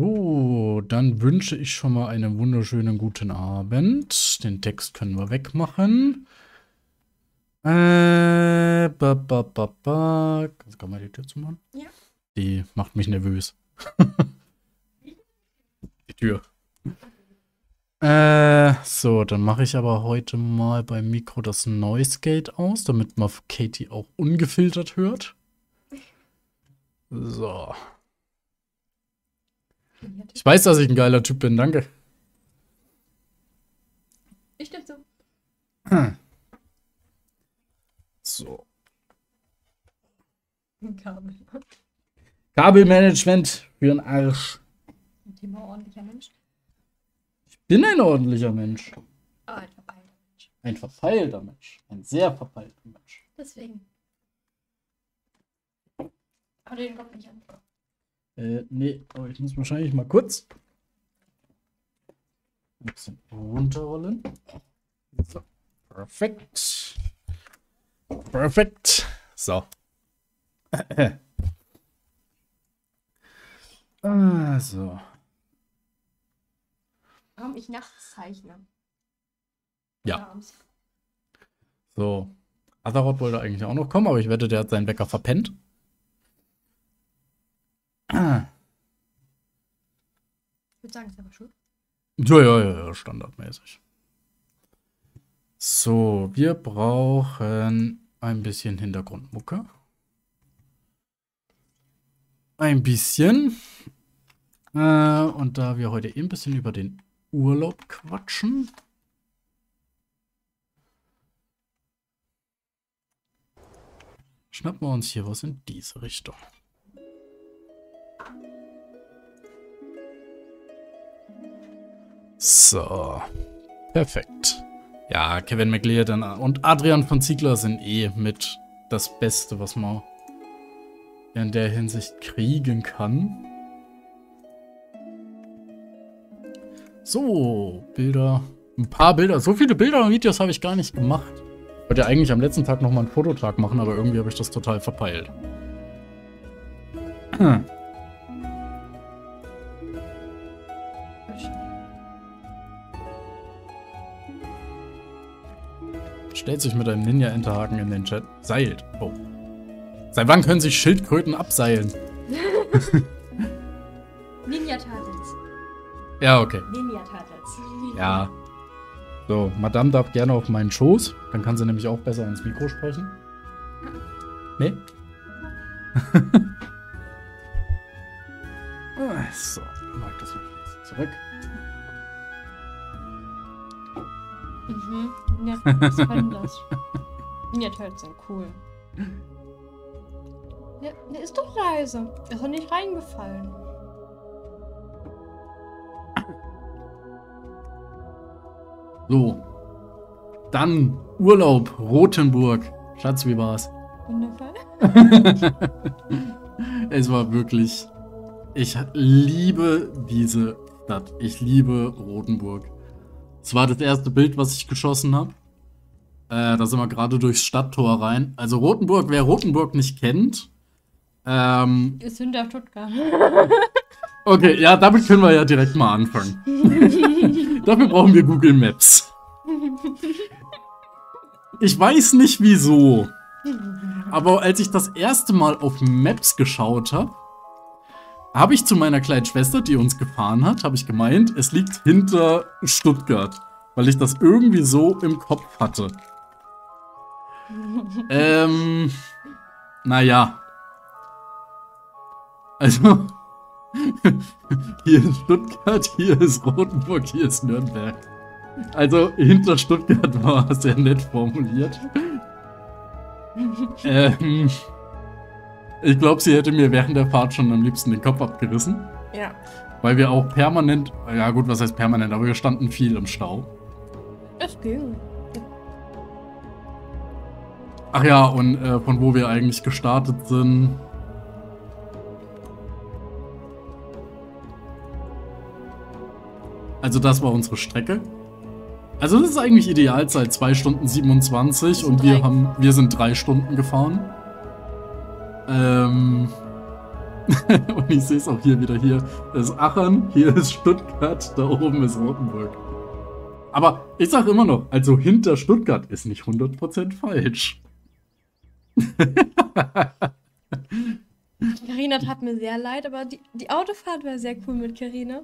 So, dann wünsche ich schon mal einen wunderschönen guten Abend. Den Text können wir wegmachen. Äh, ba, ba, ba, ba. Kannst du mal die Tür zumachen? Ja. Die macht mich nervös. die Tür. Äh, so, dann mache ich aber heute mal beim Mikro das Noise Gate aus, damit man Katie auch ungefiltert hört. So. Ich weiß, dass ich ein geiler Typ bin, danke. Ich stimme zu. So. Ein Kabel. Kabelmanagement für einen Arsch. Ein Thema ordentlicher Mensch. Bin ein ordentlicher Mensch. Aber ein verpeilter Mensch. Ein verpeilter Mensch. Ein sehr verpeilter Mensch. Deswegen. Aber den kommt nicht an. Äh, nee, aber ich muss wahrscheinlich mal kurz ein bisschen runterrollen. So. Perfekt. Perfekt. So. Also. Warum ich nachts zeichne? Ja. So. Azeroth wollte eigentlich auch noch kommen, aber ich wette, der hat seinen Wecker verpennt. Ich würde sagen, ist aber schuld. Ja, ja, ja, ja, standardmäßig. So, wir brauchen ein bisschen Hintergrundmucke. Ein bisschen. Äh, und da wir heute eh ein bisschen über den Urlaub quatschen. Schnappen wir uns hier was in diese Richtung. So. Perfekt. Ja, Kevin McLeod und Adrian von Ziegler sind eh mit das Beste, was man in der Hinsicht kriegen kann. So, Bilder. Ein paar Bilder. So viele Bilder und Videos habe ich gar nicht gemacht. Ich wollte ja eigentlich am letzten Tag nochmal einen Fototag machen, aber irgendwie habe ich das total verpeilt. Stellt sich mit einem Ninja-Enterhaken in den Chat. Seilt. Oh. Seit wann können sich Schildkröten abseilen? Ninja Turtles. Ja, okay. Ninja Turtles. Ja. So, Madame darf gerne auf meinen Schoß. Dann kann sie nämlich auch besser ins Mikro sprechen. Nee? So, mach das mal jetzt zurück. Mhm. Ninja Turtles können das. Ninja Turtles sind cool. Der, der ist doch leise. Ist doch nicht reingefallen. So. Dann Urlaub, Rothenburg. Schatz, wie war's? Wundervoll. es war wirklich. Ich liebe diese Stadt. Ich liebe Rothenburg. Es war das erste Bild, was ich geschossen habe. Äh, da sind wir gerade durchs Stadttor rein. Also Rothenburg, wer Rothenburg nicht kennt. Ähm, Ist hinter Stuttgart. okay, ja, damit können wir ja direkt mal anfangen. Dafür brauchen wir Google Maps. Ich weiß nicht wieso. Aber als ich das erste Mal auf Maps geschaut habe, habe ich zu meiner kleinen Schwester, die uns gefahren hat, habe ich gemeint, es liegt hinter Stuttgart. Weil ich das irgendwie so im Kopf hatte. ähm, naja. Also, hier ist Stuttgart, hier ist Rothenburg, hier ist Nürnberg. Also, hinter Stuttgart war sehr nett formuliert. ähm, ich glaube, sie hätte mir während der Fahrt schon am liebsten den Kopf abgerissen. Ja. Weil wir auch permanent, ja gut, was heißt permanent, aber wir standen viel im Stau. Es ging. Ach ja, und äh, von wo wir eigentlich gestartet sind. Also das war unsere Strecke. Also das ist eigentlich Idealzeit, 2 Stunden 27 und wir haben, wir sind drei Stunden gefahren. Ähm, Und ich sehe es auch hier wieder. Hier ist Aachen, hier ist Stuttgart, da oben ist Rotenburg. Aber ich sage immer noch, also hinter Stuttgart ist nicht 100% falsch. Carina tat mir sehr leid, aber die, die Autofahrt war sehr cool mit Carina.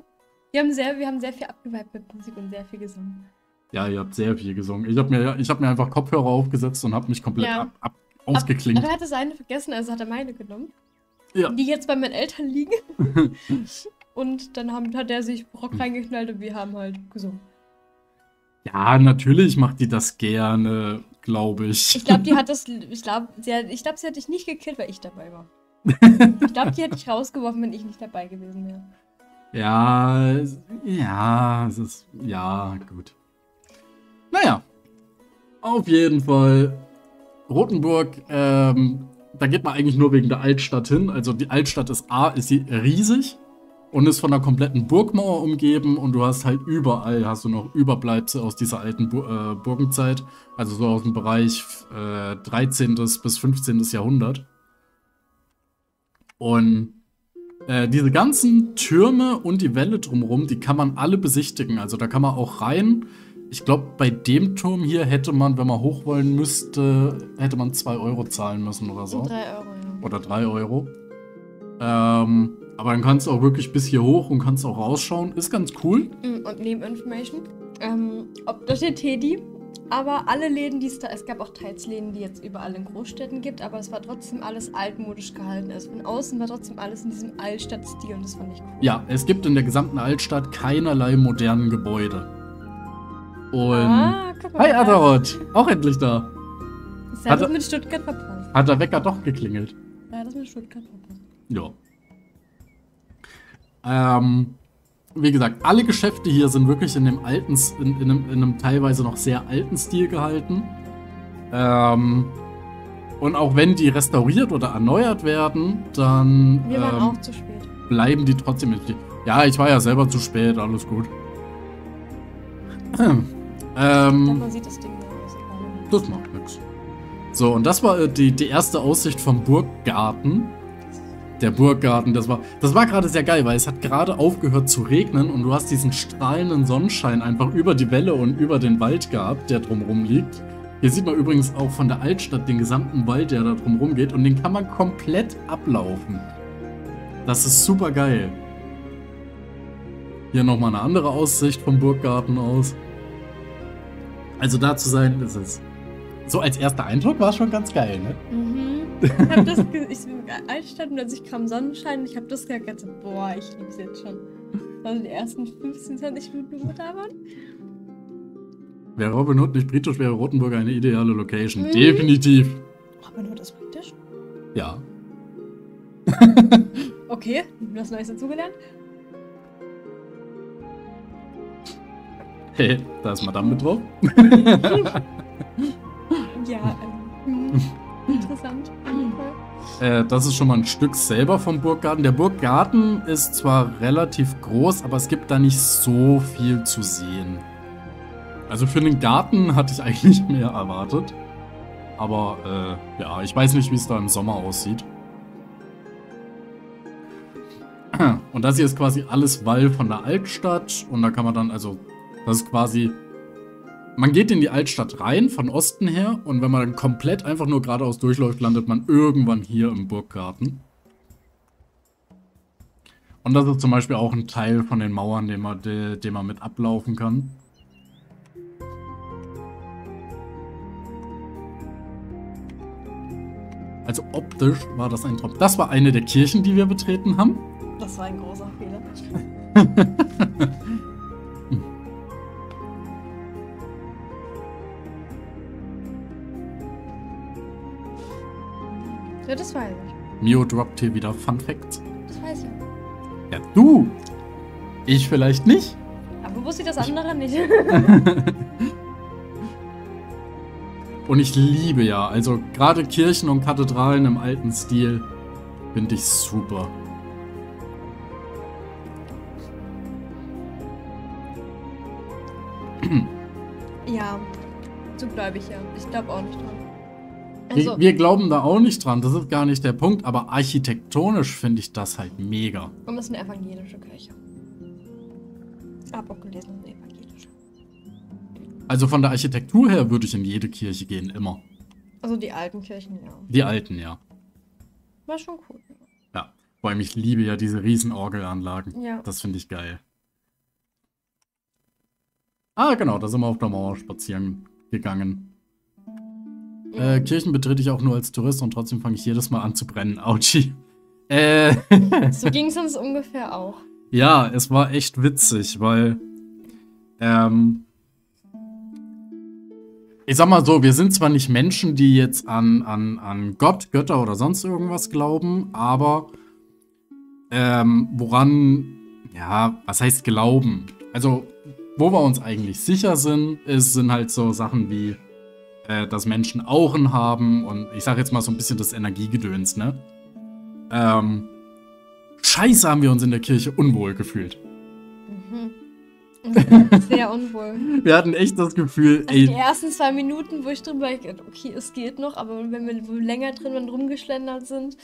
Wir haben sehr, wir haben sehr viel abgeweibt mit Musik und sehr viel gesungen. Ja, ihr habt sehr viel gesungen. Ich habe mir, ich hab mir einfach Kopfhörer aufgesetzt und habe mich komplett Ja. ab, ab, ausgeklingt. Aber er hatte seine vergessen, also hat er meine genommen. Ja. Die jetzt bei meinen Eltern liegen. und dann haben, hat er sich Rock reingeknallt und wir haben halt gesungen. Ja, natürlich macht die das gerne, glaube ich. Ich glaube, die hat das. Ich glaube, sie, hat- ich glaub, sie hat dich nicht gekillt, weil ich dabei war. Ich glaube, die hätte dich rausgeworfen, wenn ich nicht dabei gewesen wäre. Ja, ja, es ist, ja, gut. Naja, auf jeden Fall, Rothenburg, ähm, da geht man eigentlich nur wegen der Altstadt hin. Also die Altstadt ist A, ist sie riesig und ist von einer kompletten Burgmauer umgeben und du hast halt überall, hast du noch Überbleibsel aus dieser alten Bu äh, Burgenzeit, also so aus dem Bereich äh, 13. bis 15. Jahrhundert. Und äh, diese ganzen Türme und die Wälle drumherum, die kann man alle besichtigen. Also da kann man auch rein. Ich glaube, bei dem Turm hier hätte man, wenn man hoch wollen müsste, hätte man 2 Euro zahlen müssen oder so. Und drei Euro, ja. Oder 3 Euro. Ähm, aber dann kannst du auch wirklich bis hier hoch und kannst auch rausschauen. Ist ganz cool. Mm, Und Nebeninformation. Ähm, ob, da steht Teddy. Aber alle Läden, die es da, es gab auch teils Läden, die jetzt überall in Großstädten gibt, aber es war trotzdem alles altmodisch gehalten. Also von außen war trotzdem alles in diesem Altstadtstil und das fand ich cool. Ja, es gibt in der gesamten Altstadt keinerlei modernen Gebäude. Und. ah, mal. Hi, Adarot! Auch endlich da. Das hat Hat das mit Stuttgart verpasst. Hat der Wecker doch geklingelt. Ja, das mit Stuttgart verpasst. Ja. Ähm, wie gesagt, alle Geschäfte hier sind wirklich in dem alten, in, in, einem, in einem teilweise noch sehr alten Stil gehalten. Ähm, und auch wenn die restauriert oder erneuert werden, dann Wir waren ähm, auch zu spät. bleiben die trotzdem. Ja, ich war ja selber zu spät, alles gut. Ähm, man sieht das Ding aus. das macht nichts. So, und das war äh, die, die erste Aussicht vom Burggarten. Der Burggarten, das war, das war gerade sehr geil, weil es hat gerade aufgehört zu regnen und du hast diesen strahlenden Sonnenschein einfach über die Welle und über den Wald gehabt, der drumrum liegt. Hier sieht man übrigens auch von der Altstadt den gesamten Wald, der da drumrum geht und den kann man komplett ablaufen. Das ist super geil. Hier nochmal eine andere Aussicht vom Burggarten aus. Also da zu sein, ist es. So als erster Eindruck war es schon ganz geil, ne? Mhm. Ich hab das ich bin in Altstadt und plötzlich kam Sonnenschein und ich habe das gesagt, so, boah, ich lieb's jetzt schon. Also die ersten 15, 20 Minuten, wo wir da waren. Wäre Robin Hood nicht britisch, wäre Rotenburg eine ideale Location. Mhm. Definitiv. Robin Hood ist britisch. Ja. Okay, was Neues dazugelernt. Hey, da ist Madame mit drauf. Ja, ähm, hm, interessant. Äh, das ist schon mal ein Stück selber vom Burggarten. Der Burggarten ist zwar relativ groß, aber es gibt da nicht so viel zu sehen. Also für den Garten hatte ich eigentlich mehr erwartet. Aber äh, ja, ich weiß nicht, wie es da im Sommer aussieht. Und das hier ist quasi alles Wall von der Altstadt. Und da kann man dann, also, das ist quasi. Man geht in die Altstadt rein, von Osten her. Und wenn man dann komplett einfach nur geradeaus durchläuft, landet man irgendwann hier im Burggarten. Und das ist zum Beispiel auch ein Teil von den Mauern, den man, de, den man mit ablaufen kann. Also optisch war das ein Traum. Das war eine der Kirchen, die wir betreten haben. Das war ein großer Fehler. ja, das weiß ich. Mio droppt hier wieder Fun Facts. Das weiß ich. Ja, du! Ich vielleicht nicht. Aber wusste ich das andere nicht? Und ich liebe ja, also gerade Kirchen und Kathedralen im alten Stil finde ich super. ja, so glaube ich ja. Ich glaube auch nicht dran. Also, wir, wir glauben da auch nicht dran, das ist gar nicht der Punkt, aber architektonisch finde ich das halt mega. und es ist eine evangelische Kirche. Hab auch gelesen, eine evangelische. Also von der Architektur her würde ich in jede Kirche gehen, immer. Also die alten Kirchen, ja. Die alten, ja. War schon cool. Ja. Vor allem, ich liebe ja diese riesen Orgelanlagen. Ja. Das finde ich geil. Ah, genau, da sind wir auf der Mauer spazieren gegangen. Äh, Kirchen betrete ich auch nur als Tourist und trotzdem fange ich jedes Mal an zu brennen. Autschi. Äh, So ging es uns ungefähr auch. ja, es war echt witzig, weil, ähm, ich sag mal so, wir sind zwar nicht Menschen, die jetzt an, an, an Gott, Götter oder sonst irgendwas glauben, aber ähm, woran, ja, was heißt glauben? Also, wo wir uns eigentlich sicher sind, ist, sind halt so Sachen wie, äh, dass Menschen Auren haben und ich sag jetzt mal so ein bisschen das Energiegedöns, ne? Ähm, scheiße haben wir uns in der Kirche unwohl gefühlt. Mhm. Sehr unwohl. Wir hatten echt das Gefühl, Also die ey, ersten zwei Minuten, wo ich drin war, ich okay, es geht noch, aber wenn wir länger drin rumgeschlendert sind,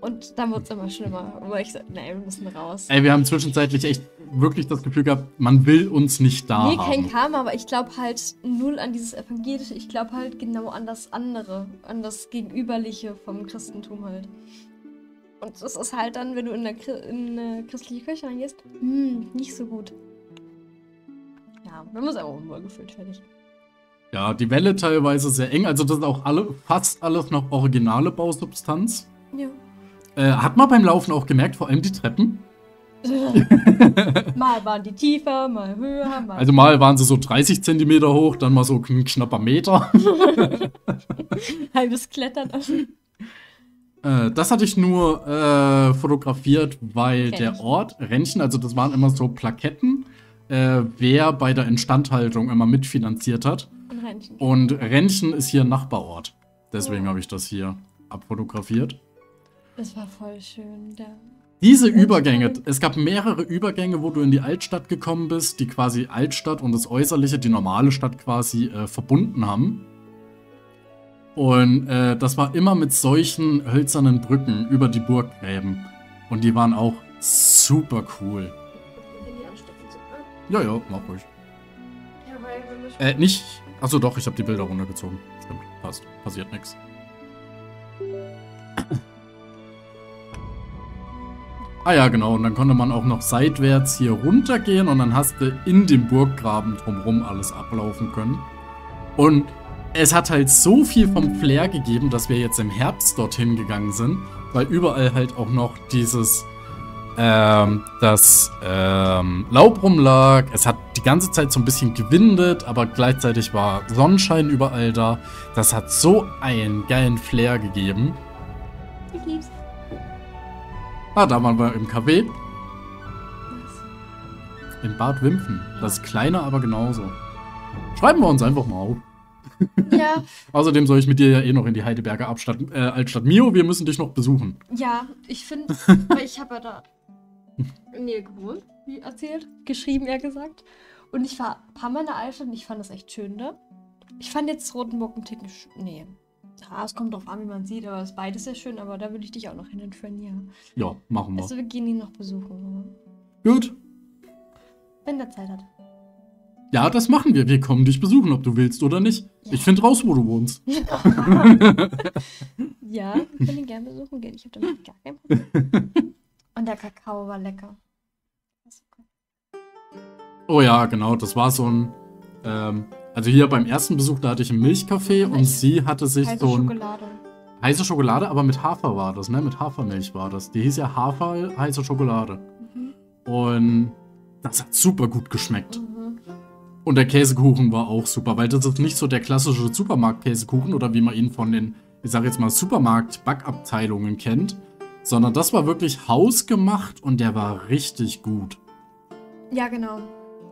und dann wurde es immer schlimmer. Aber ich so, nee, wir müssen raus. ey, wir haben zwischenzeitlich echt wirklich das Gefühl gehabt, man will uns nicht da nee, haben. kein Karma, aber ich glaube halt null an dieses Evangelische. Ich glaube halt genau an das andere, an das Gegenüberliche vom Christentum halt. Und das ist halt dann, wenn du in eine, in eine christliche Kirche reingehst, hm, nicht so gut. Ja, wir haben uns aber unwohl gefühlt, fertig. Ja, die Welle teilweise sehr eng. Also das ist auch alle, fast alles noch originale Bausubstanz. Ja. Äh, hat man beim Laufen auch gemerkt, vor allem die Treppen. mal waren die tiefer, mal höher, mal. Also mal waren sie so 30 Zentimeter hoch, dann mal so ein knapper Meter. halbes Klettern. Äh, das hatte ich nur äh, fotografiert, weil Kenn der. Ort, Rentchen, also das waren immer so Plaketten, äh, wer bei der Instandhaltung immer mitfinanziert hat. Und Rentchen. Und Rentchen ist hier ein Nachbarort. Deswegen Oh. habe ich das hier abfotografiert. Das war voll schön. Da. Diese. Übergänge, es gab mehrere Übergänge, wo du in die Altstadt gekommen bist, die quasi Altstadt und das Äußerliche, die normale Stadt quasi äh, verbunden haben. Und äh, das war immer mit solchen hölzernen Brücken über die Burggräben. Und die waren auch super cool. Ja, ja, mach ruhig. Ja, weil wir Äh, nicht. Achso, doch, ich habe die Bilder runtergezogen. Stimmt, passt. Passiert nichts. Ah ja, genau. Und dann konnte man auch noch seitwärts hier runtergehen und dann hast du in dem Burggraben drumherum alles ablaufen können. Und es hat halt so viel vom Flair gegeben, dass wir jetzt im Herbst dorthin gegangen sind, weil überall halt auch noch dieses ähm, das ähm, Laub rumlag. Es hat die ganze Zeit so ein bisschen gewindet, aber gleichzeitig war Sonnenschein überall da. Das hat so einen geilen Flair gegeben. Ah, da waren wir im KW in Bad Wimpfen. Das ist kleiner, aber genauso. Schreiben wir uns einfach mal auf. Ja, Außerdem soll ich mit dir ja eh noch in die Heidelberger Abstadt, äh, Altstadt Mio. Wir müssen dich noch besuchen. ja, ich finde, weil ich habe ja da in Nähe gewohnt, wie erzählt, geschrieben eher gesagt. Und ich war ein paar Mal in der Altstadt und ich fand das echt schön da. Ich fand jetzt Rotenburg einen Ticken, sch- nee. Ja, es kommt drauf an, wie man sieht, aber es ist beides sehr schön, aber da würde ich dich auch noch hinentführen, ja. Ja, machen wir. Also wir gehen ihn noch besuchen, Gut. wenn der Zeit hat. Ja, das machen wir. Wir kommen dich besuchen, ob du willst oder nicht. Ich finde raus, wo du wohnst. Ja, wir können ihn gerne besuchen gehen. Ich habe damit gar kein Problem. Und der Kakao war lecker. Oh ja, genau. Das war so ein. Ähm, also hier beim ersten Besuch, da hatte ich einen Milchkaffee und sie hatte sich Heiße so ein. Schokolade. Heiße Schokolade, aber mit Hafer war das, ne? Mit Hafermilch war das. Die hieß ja Hafer heiße Schokolade. Mhm. Und das hat super gut geschmeckt. Mhm. Und der Käsekuchen war auch super, weil das ist nicht so der klassische Supermarkt-Käsekuchen oder wie man ihn von den, ich sag jetzt mal, Supermarkt-Backabteilungen kennt, sondern das war wirklich hausgemacht und der war richtig gut. Ja, genau.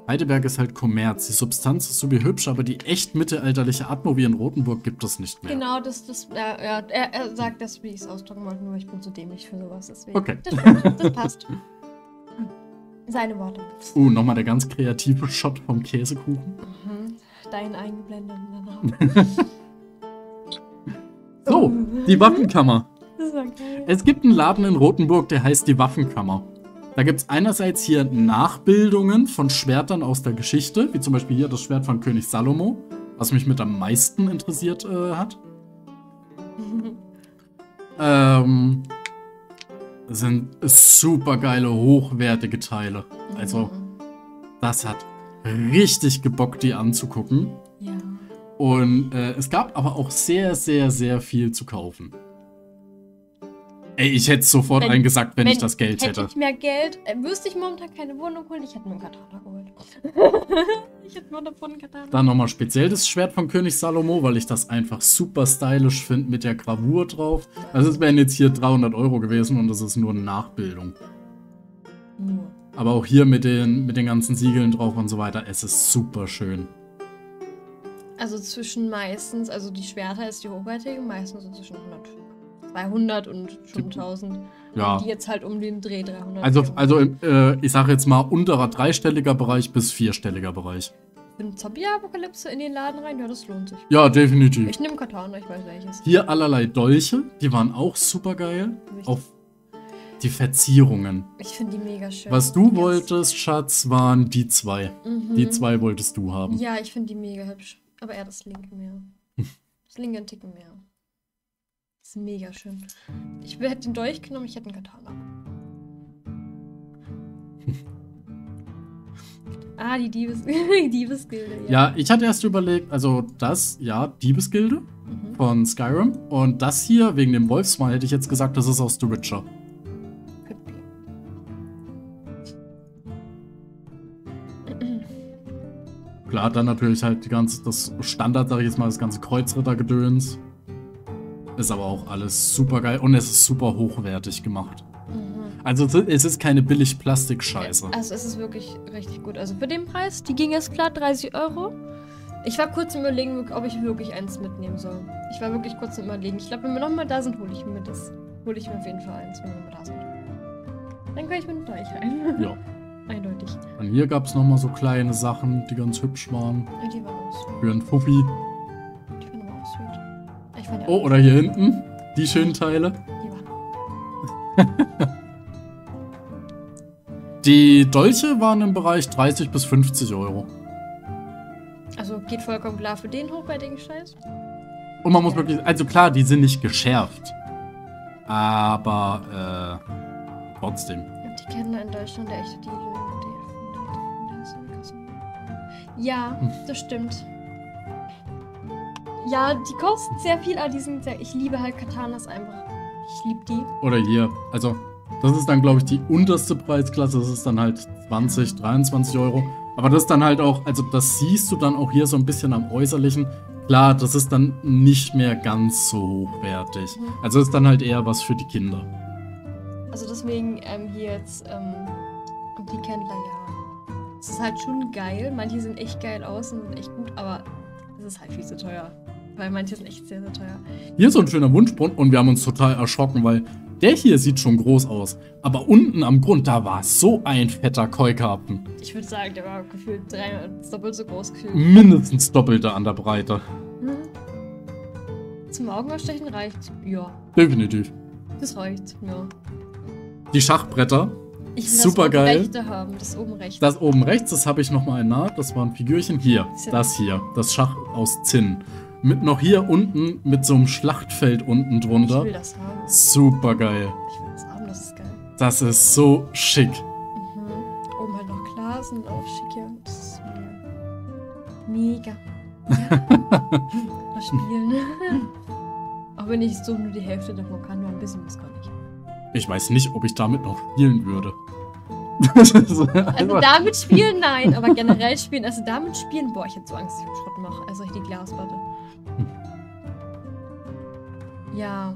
Heidelberg ist halt Kommerz. Die Substanz ist so wie hübsch, aber die echt mittelalterliche Atmo wie in Rotenburg gibt es nicht mehr. Genau, das, das, ja, ja, er, er sagt das, wie ich es ausdrücken wollte, nur ich bin zu dämlich für sowas. Deswegen. Okay. Das, stimmt, das passt. Seine Worte. Uh, nochmal der ganz kreative Shot vom Käsekuchen. Mhm. Dein eingeblendeten Namen. So, die Waffenkammer. Das war geil. Es gibt einen Laden in Rothenburg, der heißt die Waffenkammer. Da gibt es einerseits hier Nachbildungen von Schwertern aus der Geschichte, wie zum Beispiel hier das Schwert von König Salomo, was mich mit am meisten interessiert äh, hat. Ähm, das sind super geile, hochwertige Teile. Also, das hat richtig gebockt, die anzugucken. Ja. Und äh, es gab aber auch sehr, sehr, sehr viel zu kaufen. Ey, ich hätte sofort Wenn- eingesagt, wenn, ich das Geld hätte. hätte. ich mehr Geld, äh, müsste ich momentan keine Wohnung holen, ich hätte mir einen Katana geholt. ich hätte mir davon einen Katana. Dann nochmal speziell das Schwert von König Salomo, weil ich das einfach super stylisch finde mit der Gravur drauf. Also es wären jetzt hier 300 Euro gewesen und das ist nur eine Nachbildung. Nur. Aber auch hier mit den, mit den ganzen Siegeln drauf und so weiter, es ist super schön. Also zwischen meistens, also die Schwerter ist die hochwertige, meistens so zwischen 100, 200 und schon 1000. Ja. Und die jetzt halt um den Dreh 300. Also, Euro. also äh, ich sage jetzt mal unterer dreistelliger Bereich bis vierstelliger Bereich. Eine Zombie-Apokalypse in den Laden rein, ja, das lohnt sich. Ja, definitiv. Ich nehme Katana, ich weiß welches. Hier allerlei Dolche, die waren auch super geil. Auch die Verzierungen. Ich finde die mega schön. Was du ganz- wolltest, Schatz, waren die zwei. Mhm. Die zwei wolltest du haben. Ja, ich finde die mega hübsch. Aber eher das linke mehr. Das linke ein Ticken mehr. Das ist mega schön. Ich hätte den Dolch genommen, ich hätte einen Katana. ah, die Diebes Diebesgilde. Ja, ich hatte erst überlegt, also das, ja, Diebesgilde Mhm. von Skyrim. Und das hier, wegen dem Wolfsmal, hätte ich jetzt gesagt, das ist aus The Witcher. Klar, dann natürlich halt die ganze, das Standard, sag ich jetzt mal, das ganze Kreuzrittergedöns. Ist aber auch alles super geil und es ist super hochwertig gemacht. Mhm. Also es ist keine billig Plastikscheiße. Also es ist wirklich richtig gut. Also für den Preis, die ging jetzt klar 30 Euro. Ich war kurz im Überlegen, ob ich wirklich eins mitnehmen soll. Ich war wirklich kurz im Überlegen. Ich glaube, wenn wir nochmal da sind, hole ich mir das. Hole ich mir auf jeden Fall eins, wenn wir nochmal da sind. Dann kann ich mit euch rein. Ja. Eindeutig. Und hier gab es nochmal so kleine Sachen, die ganz hübsch waren. Ja, die waren auch sweet. Für einen Fuffi. Oh, oder hier hinten. Die schönen Teile. Die Dolche waren im Bereich 30 bis 50 Euro. Also geht vollkommen klar für den hochwertigen Scheiß. Und man muss wirklich, also klar, die sind nicht geschärft. Aber, äh, trotzdem. Und die kennen in Deutschland der echte Titel. Ja, Hm. das stimmt. Ja, die kosten sehr viel, aber die sind sehr. Ich liebe halt Katanas einfach. Ich liebe die. Oder hier. Also, das ist dann, glaube ich, die unterste Preisklasse. Das ist dann halt 20, 23 Euro. Aber das ist dann halt auch, also das siehst du dann auch hier so ein bisschen am Äußerlichen. Klar, das ist dann nicht mehr ganz so hochwertig. Mhm. Also ist dann halt eher was für die Kinder. Also deswegen ähm, hier jetzt ähm, die Kendler, ja. Es ist halt schon geil. Manche sehen echt geil aus und sind echt gut, aber es ist halt viel zu teuer. Weil manche sind echt sehr, sehr teuer. Hier so ein schöner Wunschbrunnen und wir haben uns total erschrocken, weil der hier sieht schon groß aus. Aber unten am Grund, da war so ein fetter Keukarpfen. Ich würde sagen, der war gefühlt drei, doppelt so groß gefühlt. Mindestens doppelte an der Breite. Mhm. Zum Augenausstechen reicht. Ja, Definitiv. das reicht. Ja. Die Schachbretter, Ich will Supergeil. das oben rechte haben. Das oben rechts. das oben rechts, das habe ich nochmal nah. Das waren Figürchen. Hier, Zinn. das hier, das Schach aus Zinn. Mit noch hier unten, mit so einem Schlachtfeld unten ich drunter. will das haben. Super geil. Ich will das haben, das ist geil. Das ist so schick. Mhm. Oben halt noch Glas und auch schick hier. Das ist mega. Ja. das Spielen. Auch wenn ich so nur die Hälfte davon kann, nur ein bisschen was kann ich. Ich weiß nicht, ob ich damit noch spielen würde. Also damit spielen, nein, aber generell spielen, also damit spielen, boah, ich hätte so Angst, dass ich Schrott mache. Also ich die Glasplatte. Ja.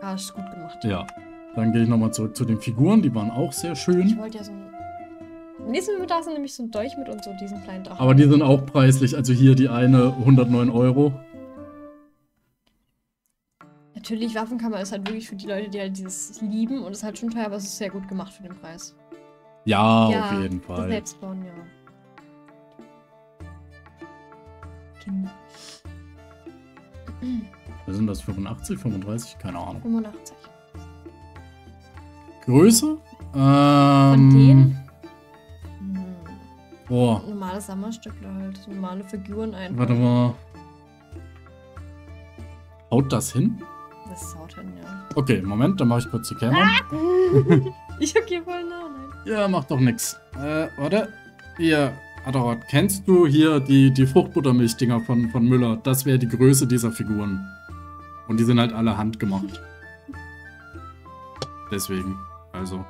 Ah, ist gut gemacht. ja. Dann gehe ich nochmal zurück zu den Figuren. Die waren auch sehr Ich schön. wollte ja so ein. Nächstes Mal da sind nämlich so ein Dolch mit und so diesen kleinen Drachen. Aber die sind auch preislich. Also hier die eine 109 Euro. Natürlich, Waffenkammer ist halt wirklich für die Leute, die halt dieses lieben und ist halt schon teuer, aber es ist sehr gut gemacht für den Preis. Ja, Ja, auf jeden Fall. Selbstbauen, ja. Kinder. Was sind das? 85, 35? Keine Ahnung. 85. Größe? Von Ähm, denen? Hm, Boah, normale Sammelstücke halt. Normale Figuren einfach. warte mal. Haut das hin? Das haut hin, ja. Okay, Moment, dann mache ich kurz die Kamera. Ich hab hier voll nah, nein. Ja, macht doch nix. Äh, warte. Hier, Adarot, kennst du hier die, die Fruchtbuttermilch-Dinger von, von Müller? Das wäre die Größe dieser Figuren. Und die sind halt alle handgemacht. Deswegen, also.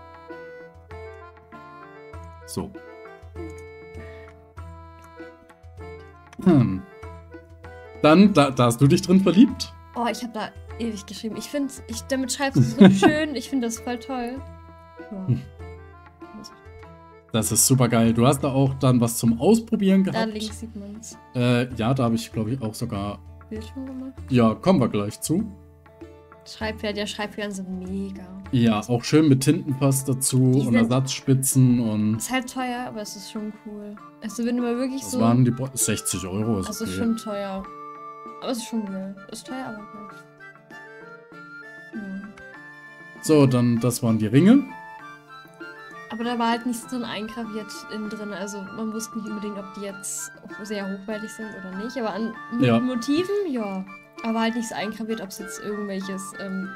So. Hm. Dann, da, da hast du dich drin verliebt? Oh, ich habe da ewig geschrieben. Ich finde, ich, damit schreibst du so schön. Ich finde das voll toll. Ja. Hm. Das ist super geil. Du hast da auch dann was zum Ausprobieren Da gehabt. links sieht man es. Äh, ja, da habe ich, glaube ich, auch sogar. Bild schon gemacht. Ja, kommen wir gleich zu. Schreibpferd, ja, Schreibpferde sind mega. Ja, auch schön mit Tintenpass dazu Die und Ersatzspitzen und. Ist halt teuer, aber es ist schon cool. Also, wenn du mal wirklich Das so. waren die Bo 60 Euro. Ist also, okay. schon teuer. Aber es ist schon geil. Ist teuer, aber geil. Ja. So, dann, das waren die Ringe. Aber da war halt nichts drin eingraviert innen drin. Also man wusste nicht unbedingt, ob die jetzt sehr hochwertig sind oder nicht. Aber an Ja. Motiven, ja. Aber halt nichts eingraviert, ob es jetzt irgendwelches ähm,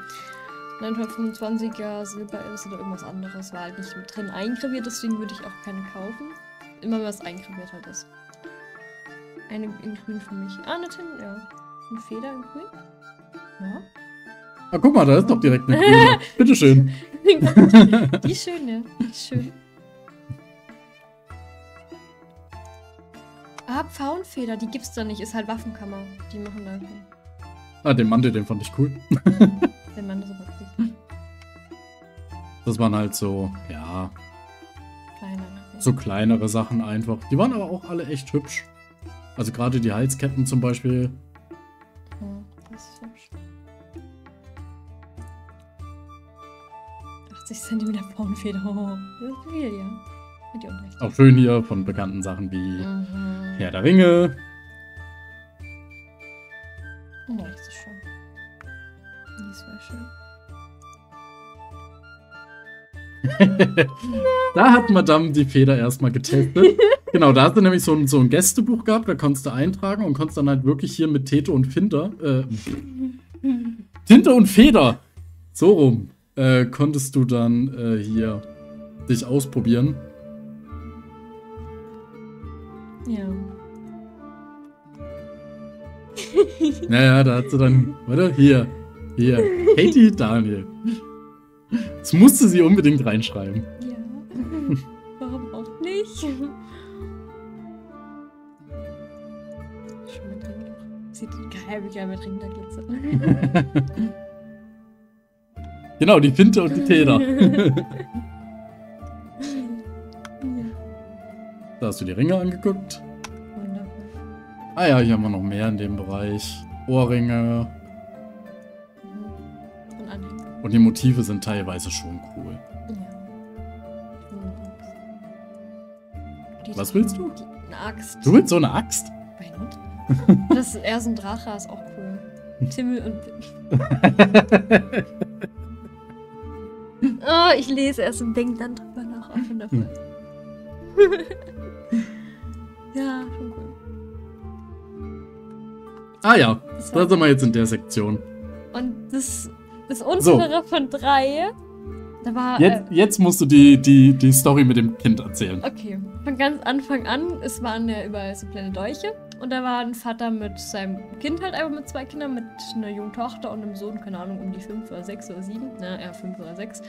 925er Silber ist oder irgendwas anderes. War halt nicht mit drin eingraviert, deswegen würde ich auch keine kaufen. Immer was eingraviert halt ist. Eine in grün für mich. Ah, eine Tin, ja. Eine Feder in grün. Ja. Ah, guck mal, da ist doch direkt eine grüne. Bitteschön. Die ist schön, ja. Die ist schön. Ah, Pfauenfeder, die gibt's da nicht. Ist halt Waffenkammer. Die machen da ah, den Mantel, den fand ich cool. wenn man das aber kriegt. Das waren halt so, ja, Kleiner. so kleinere Sachen einfach. Die waren aber auch alle echt hübsch. Also gerade die Halsketten zum Beispiel. Ja, das ist hübsch. 80 cm Pfauenfeder. Oh, das ist viel, ja. Hat die Unrecht. Auch schön hier von bekannten Sachen wie Mhm. Herr der Ringe. Ja, das ist schön. Das war schön. da hat Madame die Feder erstmal getestet. genau, da hast du nämlich so ein, so ein Gästebuch gehabt, da konntest du eintragen und konntest dann halt wirklich hier mit Tete und Finter, äh, Tinte und Feder, so rum, äh, konntest du dann äh, hier dich ausprobieren. Ja. Naja, da hat sie dann, warte, hier, hier, Katie Daniel. Das musste sie unbedingt reinschreiben. Ja. Warum auch nicht? Schon mit noch. Sieht geil, wie geil mit Ring da glitzert. Genau, die Finte und die Feder. Da hast du die Ringe angeguckt. Wundervoll. Ah ja, hier haben wir noch mehr in dem Bereich. Ohrringe. Und Anhänger. Und die Motive sind teilweise schon cool. Ja. Was willst du? Eine Axt. Du willst so eine Axt? Mein Hund? Das ist eher so ein Drache, ist auch cool. Timmel und. oh, ich lese erst und denke dann drüber nach. Auch wundervoll. ja, schon cool. Ah ja, Das da sind wir jetzt in der Sektion. Und das, das untere von drei, war. Jetzt, jetzt musst du die, die, die Story mit dem Kind erzählen. Äh, okay, von ganz Anfang an, es waren ja überall so kleine Dolche. Und da war ein Vater mit seinem Kind halt einfach mit zwei Kindern, mit einer jungen Tochter und einem Sohn, keine Ahnung, um die fünf oder sechs oder sieben. Na, eher fünf oder sechs.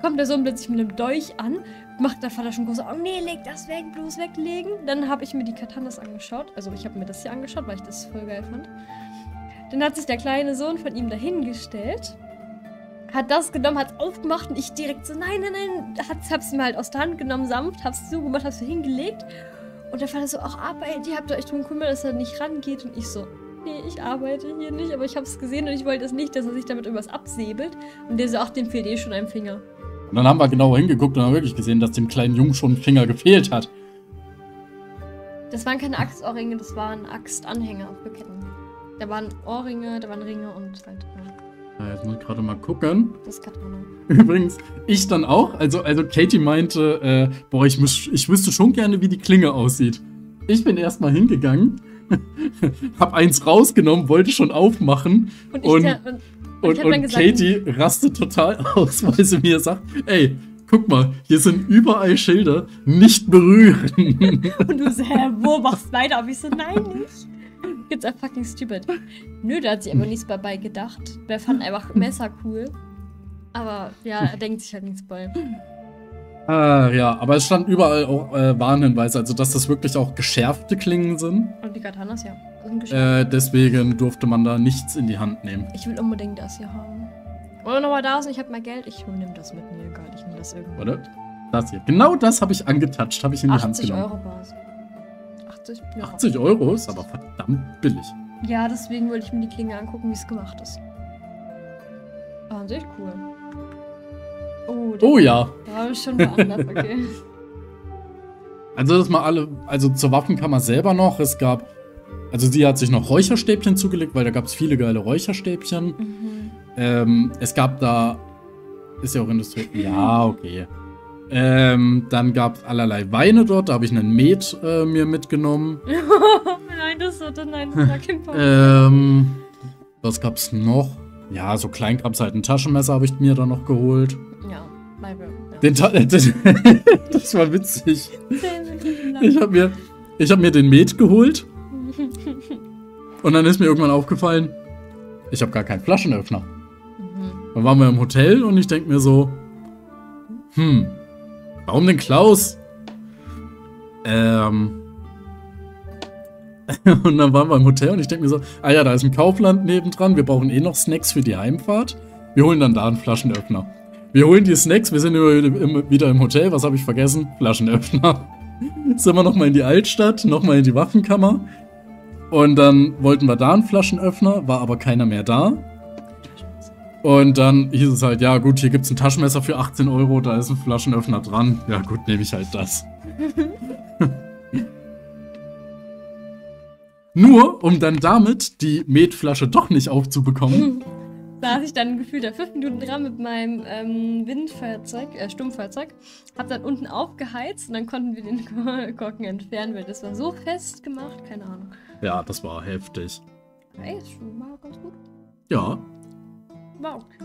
Kommt der Sohn plötzlich mit einem Dolch an, macht der Vater schon große Augen, nee, leg das weg, bloß weglegen. Dann habe ich mir die Katanas angeschaut. Also ich habe mir das hier angeschaut, weil ich das voll geil fand. Dann hat sich der kleine Sohn von ihm dahingestellt, hat das genommen, hat aufgemacht und ich direkt so, nein, nein, nein, hat, hab's mir halt aus der Hand genommen, sanft, hab's zugemacht, hab's so hingelegt. Und der Vater so, ach, arbeitet, ihr habt euch drum gekümmert, dass er nicht rangeht. Und ich so, nee, ich arbeite hier nicht, aber ich hab's gesehen und ich wollte es nicht, dass er sich damit irgendwas absäbelt. Und der so, ach, dem fehlt eh schon ein Finger. Und dann haben wir genauer hingeguckt und haben wirklich gesehen, dass dem kleinen Jungen schon ein Finger gefehlt hat. Das waren keine Axtohrringe, das waren Axtanhänger für Ketten. Da waren Ohrringe, da waren Ringe und halt. Ja. Ja, jetzt muss ich gerade mal gucken. Das ist Katana. Übrigens, ich dann auch. Also, also Katie meinte, äh, boah, ich, müß, ich wüsste schon gerne, wie die Klinge aussieht. Ich bin erstmal hingegangen, hab eins rausgenommen, wollte schon aufmachen. Und ich, Und- der- und, Und, ich und gesagt, Katie rastet total aus, weil sie mir sagt, ey, guck mal, hier sind überall Schilder, nicht berühren. Und du so, hä, wo machst du weiter? Aber ich so, nein, nicht. It's a fucking stupid. Nö, da hat sich aber nichts dabei gedacht. Der fand einfach Messer cool. Aber ja, er denkt sich halt nichts bei. ah, ja, aber es stand überall auch äh, Warnhinweise, also dass das wirklich auch geschärfte Klingen sind. Und die Katanas, ja. Äh, deswegen durfte man da nichts in die Hand nehmen. Ich will unbedingt das hier haben. Oder nochmal da ist, ich habe mal Geld. Ich nehme das mit. Nee, egal, ich nehme das irgendwo. Oder? Das hier. Genau das habe ich angetatscht, habe ich in die Hand 80 genommen. Euro war es. 80? Ja. 80 Euro ist aber verdammt billig. Ja, deswegen wollte ich mir die Klinge angucken, wie es gemacht ist. An sich cool. Oh, Oh ja. da habe ich schon woanders, okay. Also das mal alle, also zur Waffenkammer selber noch. Es gab, also sie hat sich noch Räucherstäbchen zugelegt, weil da gab es viele geile Räucherstäbchen. mhm. Ähm, es gab da, ist ja auch Industrie. Ja, okay. Ähm, dann gab es allerlei Weine dort. Da habe ich einen Met äh, mir mitgenommen. nein, das wird nein, das war kein Pop. Ähm, was gab's noch? Ja, so Kleinkram, halt ein Taschenmesser habe ich mir da noch geholt. ja, my bad. Ja. Den Ta das war witzig. Ich habe mir, ich hab mir den Met geholt und dann ist mir irgendwann aufgefallen, ich habe gar keinen Flaschenöffner. Mhm. Dann waren wir im Hotel und ich denke mir so, hm, warum denn Klaus? Ähm. Und dann waren wir im Hotel und ich denke mir so, ah ja, da ist ein Kaufland nebendran, wir brauchen eh noch Snacks für die Heimfahrt. Wir holen dann da einen Flaschenöffner. Wir holen die Snacks, wir sind wieder im Hotel, was habe ich vergessen? Flaschenöffner. sind wir nochmal in die Altstadt, nochmal in die Waffenkammer. Und dann wollten wir da einen Flaschenöffner, war aber keiner mehr da. Und dann hieß es halt, ja gut, hier gibt's ein Taschenmesser für 18 Euro, da ist ein Flaschenöffner dran. Ja gut, nehme ich halt das. Nur, um dann damit die Metflasche doch nicht aufzubekommen. Da saß ich dann gefühlt da fünf Minuten dran mit meinem ähm, Windfeuerzeug, äh, Stummfeuerzeug. Hab dann unten aufgeheizt und dann konnten wir den Ko- Korken entfernen, weil das war so fest gemacht, keine Ahnung. Ja, das war heftig. Aber Ey, das war ganz gut. Ja. Okay.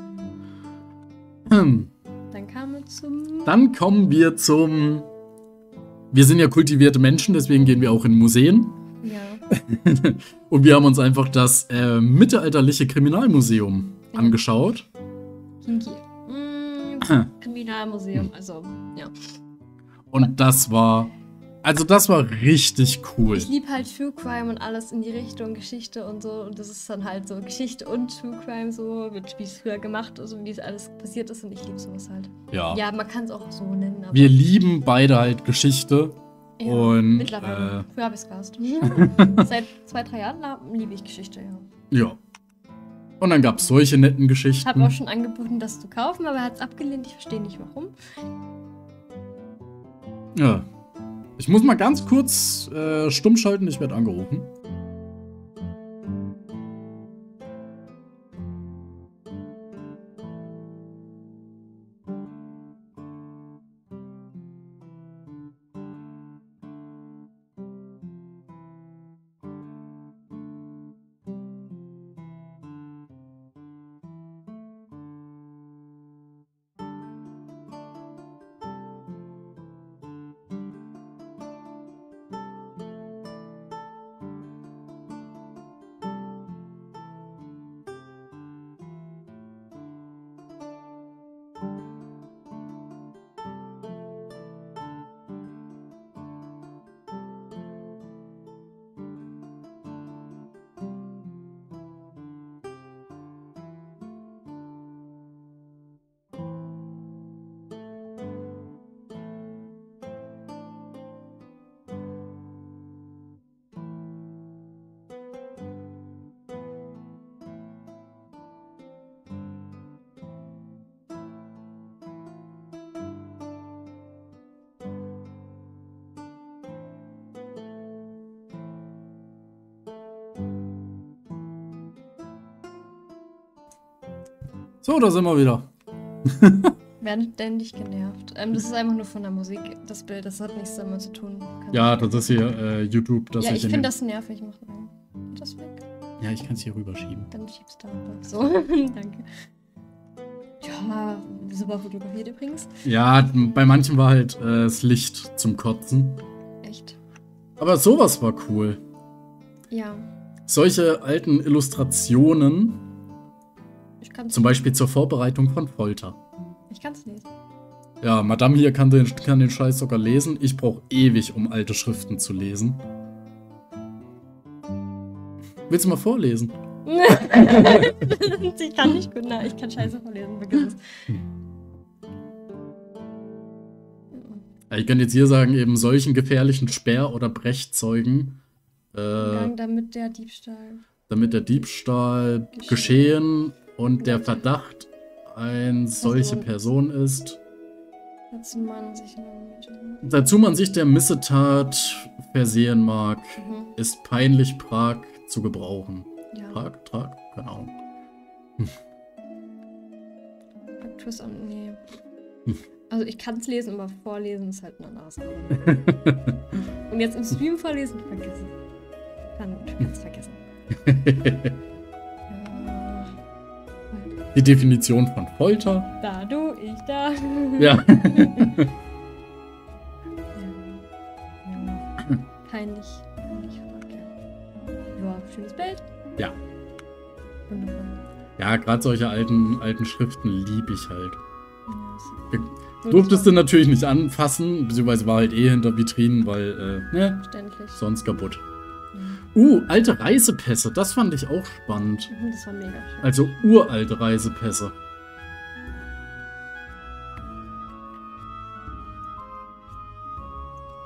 Hm. Dann kam er zum. Dann kommen wir zum. Wir sind ja kultivierte Menschen, deswegen gehen wir auch in Museen. Ja. Und wir haben uns einfach das äh, mittelalterliche Kriminalmuseum Ja. angeschaut. Kinky. Mm, Kriminalmuseum, also, ja. Und das war. Also, das war richtig cool. Ich liebe halt True Crime und alles in die Richtung Geschichte und so. Und das ist dann halt so Geschichte und True Crime so, wie es früher gemacht ist und wie es alles passiert ist. Und ich liebe sowas halt. Ja. Ja, man kann es auch so nennen. Wir lieben beide halt Geschichte. ja, und, mittlerweile. äh, Früher habe ich es gehasst. Seit zwei, drei Jahren liebe ich Geschichte, ja. Ja. Und dann gab es solche netten Ich Geschichten. habe auch schon angeboten, das zu kaufen, aber er hat es abgelehnt. Ich verstehe nicht warum. Ja. Ich muss mal ganz kurz äh, stumm schalten, ich werde angerufen. So, da sind wir wieder. Werden ständig genervt. Ähm, das ist einfach nur von der Musik, das Bild. Das hat nichts damit zu tun. Kann Ja, das ist hier äh, YouTube. Das ja, ich in finde das nervig. Mach das weg. Ja, ich kann es hier rüberschieben. Dann schiebst du darüber. So, danke. Ja, super fotografiert übrigens. Ja, bei manchen war halt äh, das Licht zum Kotzen. Echt. Aber sowas war cool. Ja, Solche alten Illustrationen, zum Beispiel zur Vorbereitung von Folter. Ich kann's lesen. Ja, Madame hier kann den, kann den Scheiß sogar lesen. Ich brauche ewig, um alte Schriften zu lesen. Willst du mal vorlesen? ich kann nicht gut, na, ich kann Scheiße vorlesen, vergiss es. Ich könnte jetzt hier sagen, eben solchen gefährlichen Sperr- oder Brechzeugen, äh, damit der Diebstahl. damit der Diebstahl geschehen und der Verdacht ein solche Person ist, Dazu man sich dazu man sich der Missetat versehen mag, mhm. ist peinlich Prag zu gebrauchen. Ja. Prag? Trag? Keine Ahnung. Twist on, nee. Hm. Also ich kann es lesen, aber vorlesen ist halt eine Sache. Und jetzt im Stream vorlesen, vergiss es. Kann ganz vergessen. Die Definition von Folter. Da, du, ich da. Ja. Ja. Peinlich. Ja, schönes Bild. Ja. Wundervoll. Ja, gerade solche alten, alten Schriften lieb ich halt. Ja, Du Durftest du natürlich nicht anfassen, beziehungsweise war halt eh hinter Vitrinen, weil, äh, ne, sonst kaputt. Uh, alte Reisepässe, das fand ich auch spannend. Das war mega schön. Also uralte Reisepässe.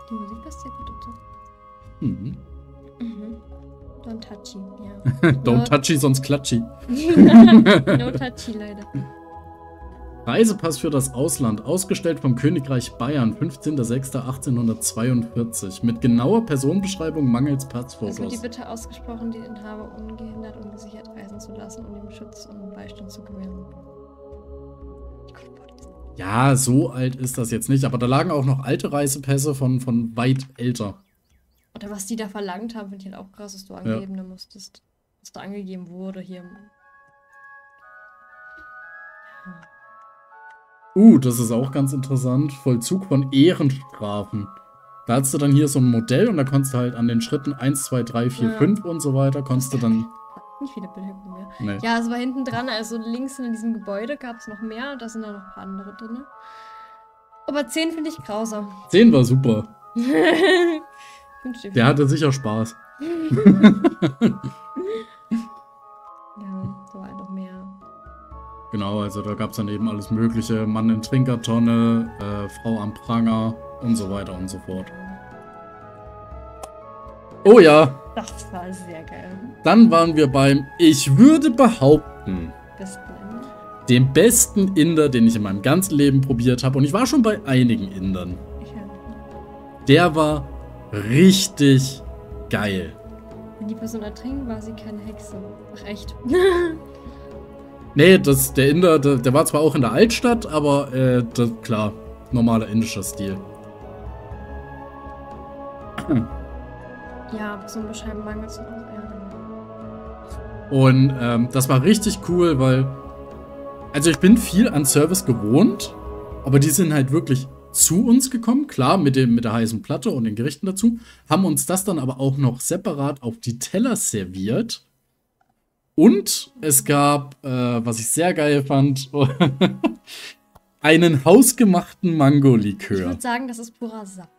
Die Musik passt sehr gut dazu. Mhm. Mhm. Don't touchy, ja. Don't touchy, sonst klatschi. no touchy, leider. Reisepass für das Ausland, ausgestellt vom Königreich Bayern, 15.06.1842, mit genauer Personenbeschreibung mangels Es wird die Passfotos. Bitte ausgesprochen, den Inhaber ungehindert und gesichert reisen zu lassen und ihm Schutz und Beistand zu gewähren. Ja, so alt ist das jetzt nicht, aber da lagen auch noch alte Reisepässe von, von weit älter. Oder was die da verlangt haben, finde ich halt auch krass, dass du angeben da musstest. Was da angegeben wurde hier. Uh, das ist auch ganz interessant. Vollzug von Ehrenstrafen. Da hast du dann hier so ein Modell und da konntest du halt an den Schritten 1, 2, 3, 4, Ja. 5 und so weiter, konntest du dann. Nicht viele Bilder mehr. Nee. Ja, es war hinten dran, also links in diesem Gebäude gab es noch mehr, da sind dann noch ein paar andere drin. Aber 10 finde ich grausam. 10 war super. Der hatte sicher Spaß. Genau, also da gab es dann eben alles Mögliche. Mann in Trinkertonne, äh, Frau am Pranger und so weiter und so fort. Oh ja, Das war sehr geil. dann waren wir beim, ich würde behaupten, Besten dem besten Inder, den ich in meinem ganzen Leben probiert habe. Und ich war schon bei einigen Indern. Ich. Der war richtig geil. Wenn die Person ertrinkt, war sie keine Hexe. Ach echt. Nee, das, der Inder, der, der war zwar auch in der Altstadt, aber äh, das, klar, normaler indischer Stil. ja, Person beschreiben Mangels und ja, genau. Und ähm, das war richtig cool, weil. Also ich bin viel an Service gewohnt, aber die sind halt wirklich zu uns gekommen, klar, mit, dem, mit der heißen Platte und den Gerichten dazu, haben uns das dann aber auch noch separat auf die Teller serviert. Und es gab, äh, was ich sehr geil fand, einen hausgemachten Ich Mangolikör. würde sagen, das ist purer Saft.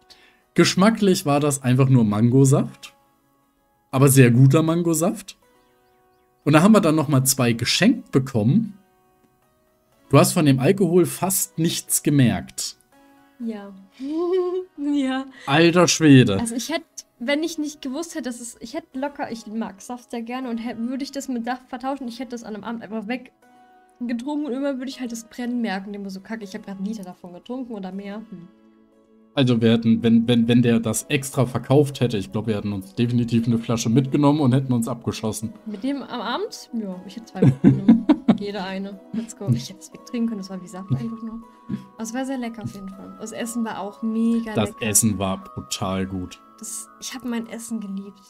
Geschmacklich war das einfach nur Mangosaft. Aber sehr guter Mangosaft. Und da haben wir dann noch mal zwei geschenkt bekommen. Du hast von dem Alkohol fast nichts gemerkt. Ja. ja. Alter Schwede. Also ich hätte, wenn ich nicht gewusst hätte, dass es, ich hätte locker, ich mag Saft sehr gerne und hätte, würde ich das mit Saft vertauschen, ich hätte das an einem Abend einfach weggetrunken und immer würde ich halt das Brennen merken, immer so kacke, ich habe gerade einen Liter davon getrunken oder mehr. Hm. Also wir hätten, wenn, wenn, wenn der das extra verkauft hätte, ich glaube, wir hätten uns definitiv eine Flasche mitgenommen und hätten uns abgeschossen. Mit dem am Abend? Ja, ich hätte zwei mitgenommen. Jeder eine. Let's go. Ich hätte es wegtrinken können, das war wie Saft einfach nur. Aber es war sehr lecker auf jeden Fall. Das Essen war auch mega Das lecker. Essen war brutal gut. Das, ich habe mein Essen geliebt.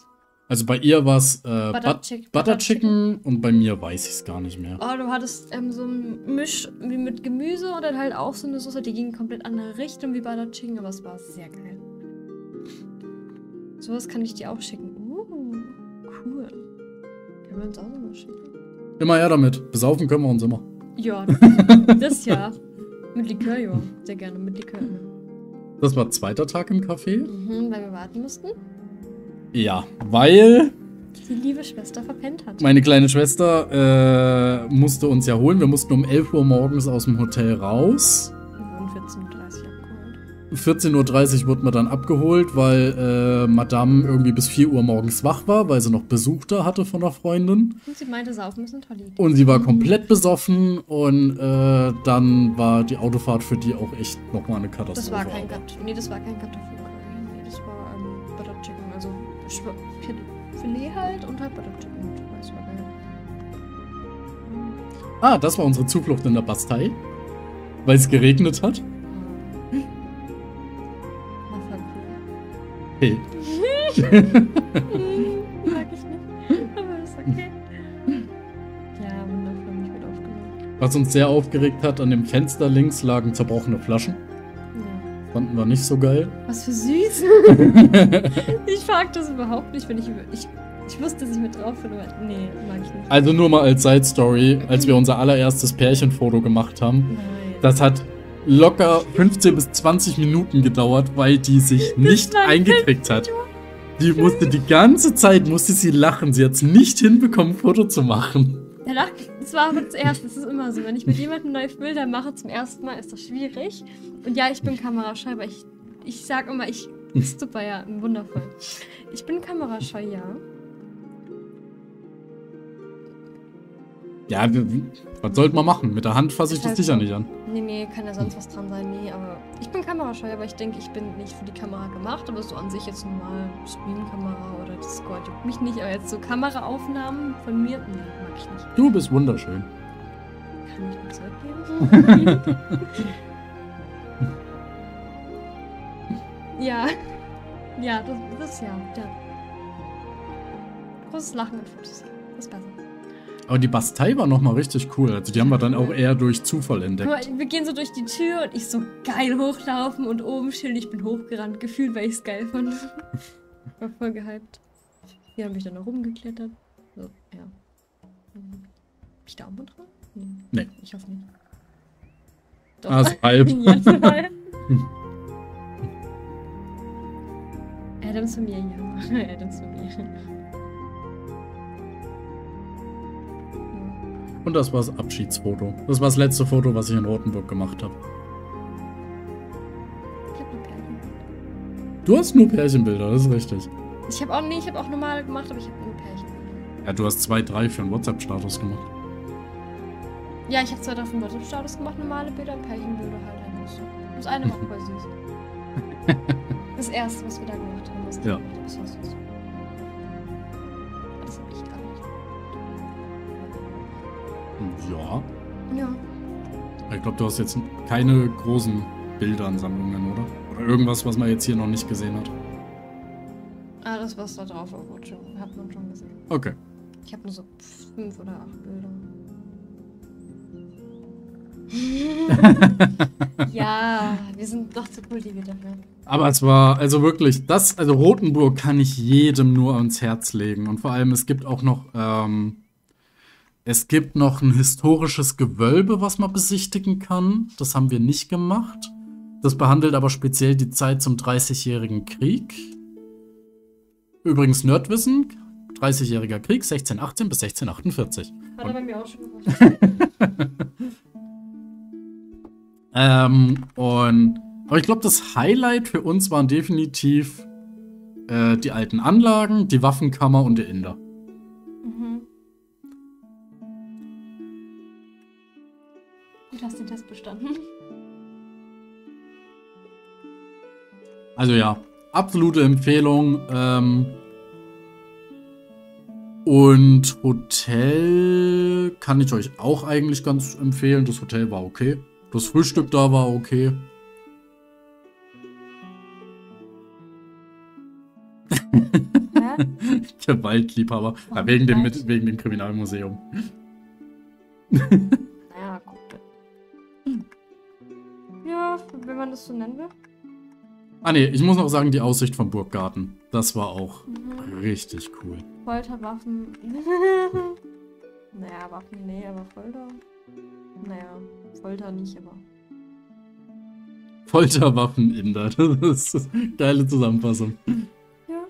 Also bei ihr war es äh, Butter Butter, Chick- Butter Butter Chicken und bei mir weiß ich es gar nicht mehr. Oh, du hattest ähm, so ein Misch wie mit Gemüse und dann halt auch so eine Soße, die ging komplett andere Richtung wie Butter Chicken, aber es war sehr geil. Sowas kann ich dir auch schicken. Uh, cool. Können wir uns auch nochmal schicken? Immer her damit. Besaufen können wir uns immer. Ja, das ja. Mit Likör, ja. Sehr gerne, mit Likör. Das war zweiter Tag im Café. Mhm, weil wir warten mussten. Ja, weil Die liebe Schwester verpennt hat. meine kleine Schwester äh, musste uns ja holen. Wir mussten um 11 Uhr morgens aus dem Hotel raus. 14.30 Uhr wurde man dann abgeholt, weil äh, Madame irgendwie bis 4 Uhr morgens wach war, weil sie noch Besuch da hatte von einer Freundin. Und sie meinte, saufen ist eine tolle Idee. Und sie war komplett besoffen und äh, dann war die Autofahrt für die auch echt nochmal eine Katastrophe. Das war kein Gat Nee, das war kein Kartoffelcurry. Nee, das war ähm, Butter Chicken. Also Filet halt und halt Butter Chicken. Das war geil. Ah, das war unsere Zuflucht in der Bastei, weil es geregnet hat. Cool. Hey. Mag ich nicht. Aber ist okay. Ja, wundervoll, mich mit aufgenommen. Was uns sehr aufgeregt hat, an dem Fenster links lagen zerbrochene Flaschen. Ja. Fanden wir nicht so geil. Was für süß. ich mag das überhaupt nicht, wenn ich über. Ich, ich wusste, dass ich mit drauf bin, aber nee, mag ich nicht. Also nur mal als Side Story, als wir unser allererstes Pärchenfoto gemacht haben, Nein. das hat locker 15 bis 20 Minuten gedauert, weil die sich nicht eingekriegt hat. Die musste die ganze Zeit, musste sie lachen. Sie hat es nicht hinbekommen, ein Foto zu machen. Danach, das war aber zuerst, das ist immer so. Wenn ich mit jemandem neue Bilder mache zum ersten Mal, ist das schwierig. Und ja, ich bin kamerascheu, aber ich, ich sag immer, ich. Ist super, ja, wundervoll. Ich bin kamerascheu, ja. Ja, was sollte man machen? Mit der Hand fasse ich das sicher nicht an. Nee, nee, kann ja sonst was dran sein, nee, aber ich bin kamerascheu, aber ich denke, ich bin nicht für die Kamera gemacht, aber so an sich jetzt normal Streamkamera oder Discord juckt mich nicht, aber jetzt so Kameraaufnahmen von mir, nee, mag ich nicht. Du bist wunderschön. Kann ich mir zurückgeben? ja. Ja, das, das ja, ja. Großes Lachen und Fotos. Das ist besser. Aber die Bastei war nochmal richtig cool. Also die haben wir dann auch eher durch Zufall entdeckt. mal, wir gehen so durch die Tür und ich so geil hochlaufen und oben Schild, ich bin hochgerannt, gefühlt, weil ich es geil fand. War voll gehypt. Hier habe ich dann noch rumgeklettert. So, ja. Hab ich da Daumen dran? Nee. Nee. Ich hoffe nicht. Doch. Ah, so halb. Adams Familie. Adams Familie. Und das war das Abschiedsfoto. Das war das letzte Foto, was ich in Rothenburg gemacht habe. Ich hab nur Pärchen. Du hast nur Pärchenbilder, das ist richtig. Ich habe auch, nee, ich habe auch normale gemacht, aber ich habe nur Pärchen. Ja, du hast zwei, drei für einen WhatsApp-Status gemacht. Ja, ich habe zwar auf dem WhatsApp-Status gemacht, normale Bilder, Pärchenbilder halt so. Das eine war voll süß. Das erste, was wir da gemacht haben, was ich Ja. gemacht das war süß. Ja. Ja. Ich glaube, du hast jetzt keine großen Bilderansammlungen, oder? Oder irgendwas, was man jetzt hier noch nicht gesehen hat. Ah, das, was da drauf war, wurde schon, hat man schon gesehen. Okay. Ich habe nur so fünf oder acht Bilder. ja, wir sind doch zu kultiviert dafür. Aber es war, also wirklich, das, also Rothenburg kann ich jedem nur ans Herz legen. Und vor allem, es gibt auch noch, ähm, es gibt noch ein historisches Gewölbe, was man besichtigen kann. Das haben wir nicht gemacht. Das behandelt aber speziell die Zeit zum 30-jährigen Krieg. Übrigens Nerdwissen, 30-jähriger Krieg, 1618 bis 1648. Hat er bei mir auch schon gemacht. Ähm, und, aber ich glaube, das Highlight für uns waren definitiv äh, die alten Anlagen, die Waffenkammer und der Inder. Hast den Test bestanden. Also ja, absolute Empfehlung. Ähm, Und Hotel kann ich euch auch eigentlich ganz empfehlen. Das Hotel war okay. Das Frühstück da war okay. Der Waldliebhaber. Ja, wegen, dem, wegen dem Kriminalmuseum. Ja, wenn man das so nennen will. Ah ne, ich muss noch sagen, die Aussicht vom Burggarten. Das war auch Mhm. richtig cool. Folterwaffen. naja, Waffen, nee, aber Folter. Naja, Folter nicht, aber. Folterwaffen in der. Das ist eine geile Zusammenfassung. Ja.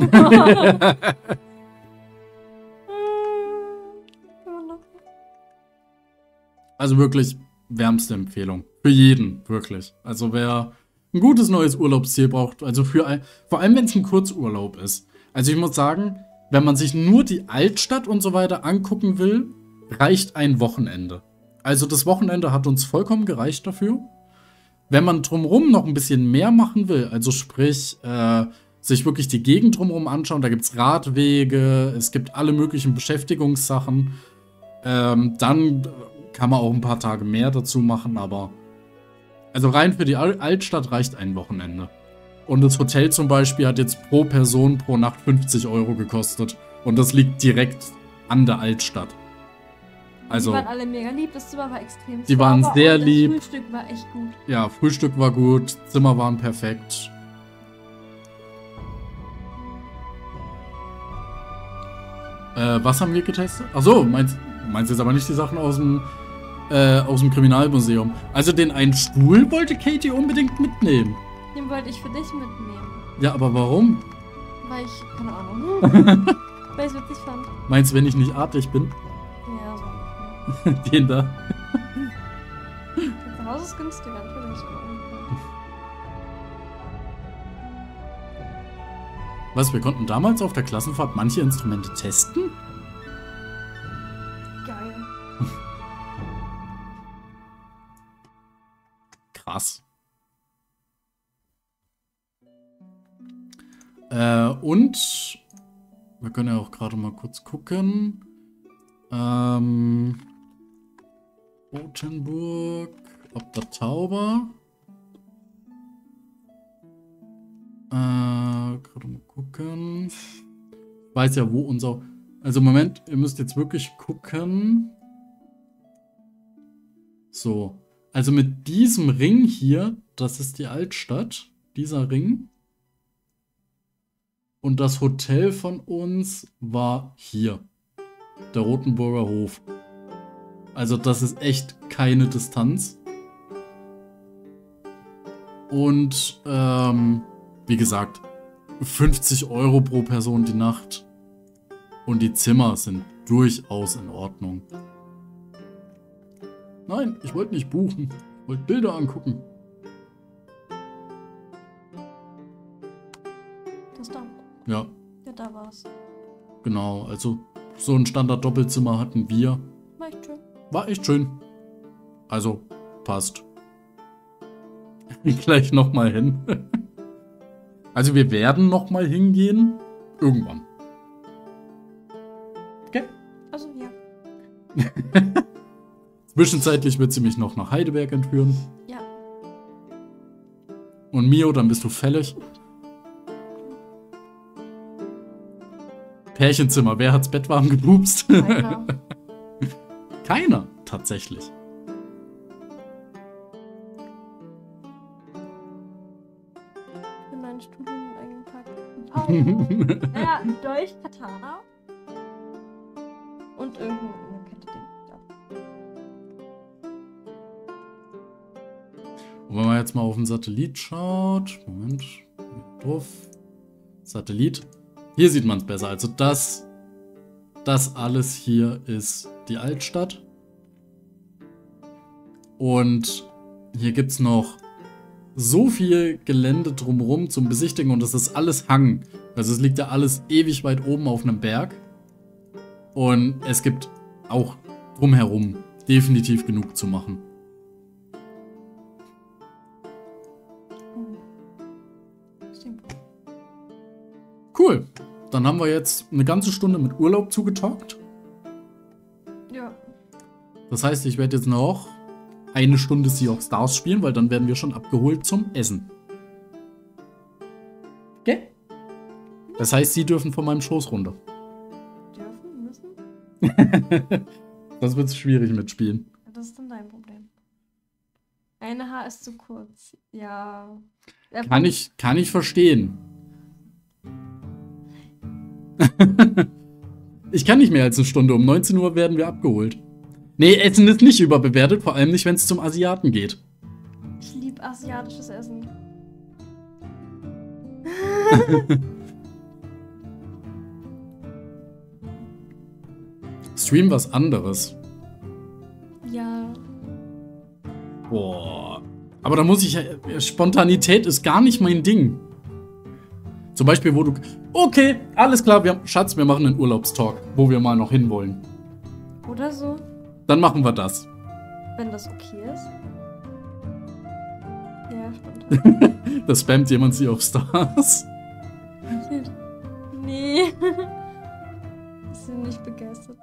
Also wirklich wärmste Empfehlung. Für jeden, wirklich. Also wer ein gutes neues Urlaubsziel braucht, also für ein, vor allem wenn es ein Kurzurlaub ist. Also ich muss sagen, wenn man sich nur die Altstadt und so weiter angucken will, reicht ein Wochenende. Also das Wochenende hat uns vollkommen gereicht dafür. Wenn man drumherum noch ein bisschen mehr machen will, also sprich, äh, sich wirklich die Gegend drumherum anschauen, da gibt es Radwege, es gibt alle möglichen Beschäftigungssachen, ähm, dann kann man auch ein paar Tage mehr dazu machen, aber also rein für die Al Altstadt reicht ein Wochenende. Und das Hotel zum Beispiel hat jetzt pro Person pro Nacht 50 Euro gekostet. Und das liegt direkt an der Altstadt. Also, Die waren alle mega lieb, das Zimmer war extrem Die waren sehr lieb. Frühstück war echt gut. ja, Frühstück war gut, Zimmer waren perfekt. Äh, was haben wir getestet? Achso, meinst, meinst jetzt aber nicht die Sachen aus dem, äh, aus dem Kriminalmuseum. Also den einen Stuhl wollte Katie unbedingt mitnehmen. Den wollte ich für dich mitnehmen. Ja, aber warum? Weil ich, keine Ahnung, weil ich es witzig fand. Meinst du, wenn ich nicht artig bin? Ja, so. Den da. Das Haus ist günstiger, natürlich. Was, wir konnten damals auf der Klassenfahrt manche Instrumente testen? Krass. Äh, und wir können ja auch gerade mal kurz gucken. Ähm, Rotenburg, ob der Tauber. Äh, gerade mal gucken. Ich weiß ja, wo unser. Also, Moment, ihr müsst jetzt wirklich gucken. So. Also mit diesem Ring hier, das ist die Altstadt, dieser Ring. Und das Hotel von uns war hier. Der Rotenburger Hof. Also das ist echt keine Distanz. Und ähm, wie gesagt, 50 Euro pro Person die Nacht. Und die Zimmer sind durchaus in Ordnung. Nein, ich wollte nicht buchen. Ich wollte Bilder angucken. Das da. Ja, Ja, da war's. genau. Also so ein Standard-Doppelzimmer hatten wir. War echt schön. War echt schön. Also, passt. Gleich nochmal hin. also wir werden nochmal hingehen. Irgendwann. Zwischenzeitlich wird sie mich noch nach Heidelberg entführen. Ja. Und Mio, dann bist du fällig. Pärchenzimmer, wer hat's Bett warm gepupst? Keiner. Keiner, tatsächlich. für mein Studium eingepackt. Oh. ein Dolch, Katana. Und irgendeine Und wenn man jetzt mal auf den Satellit schaut, Moment, drauf, Satellit, hier sieht man es besser. Also das, das alles hier ist die Altstadt. Und hier gibt es noch so viel Gelände drumherum zum Besichtigen und das ist alles Hang. Also es liegt ja alles ewig weit oben auf einem Berg. Und es gibt auch drumherum definitiv genug zu machen. Cool. Dann haben wir jetzt eine ganze Stunde mit Urlaub zugetalkt. Ja. Das heißt, ich werde jetzt noch eine Stunde Sea of Stars spielen, weil dann werden wir schon abgeholt zum Essen. Okay? Das heißt, Sie dürfen von meinem Schoß runter. Dürfen, müssen? das wird schwierig mit Spielen. Das ist dann dein Problem. Eine Haar ist zu kurz. Ja. Ja, Kann ich, kann ich verstehen. ich kann nicht mehr als eine Stunde. Um 19 Uhr werden wir abgeholt. Nee, Essen ist nicht überbewertet, vor allem nicht, wenn es zum Asiaten geht. Ich liebe asiatisches Essen. Stream was anderes. Ja. Boah. Aber da muss ich. Spontanität ist gar nicht mein Ding. Zum Beispiel, wo du. Okay, alles klar, wir haben, Schatz, wir machen einen Urlaubstalk, wo wir mal noch hinwollen. Oder so, Dann machen wir das. wenn das okay ist. Ja, stimmt. Da spammt jemand sie auf Stars. nee. Ich bin nicht begeistert.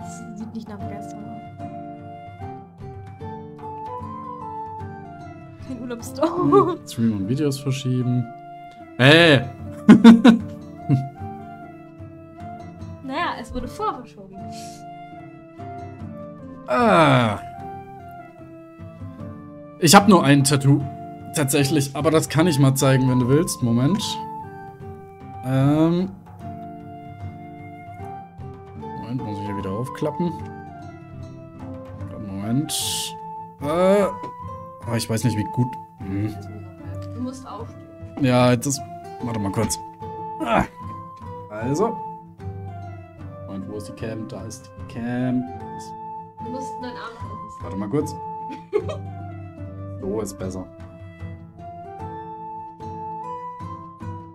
Das sieht nicht nach Begeisterung Urlaubsdauer. Stream und Videos verschieben. Hey! naja, es wurde vorverschoben. Ah. Ich habe nur ein Tattoo. Tatsächlich, aber das kann ich mal zeigen, wenn du willst. Moment. Ähm. Moment, muss ich hier wieder aufklappen. Moment. Äh. Oh, ich weiß nicht, wie gut. Hm. Du musst aufstehen. Ja, jetzt ist. Warte mal kurz. Ah. Also. Und wo ist die Cam? Da ist die Cam. Du musst deinen Arm raus. Warte mal kurz. So ist besser.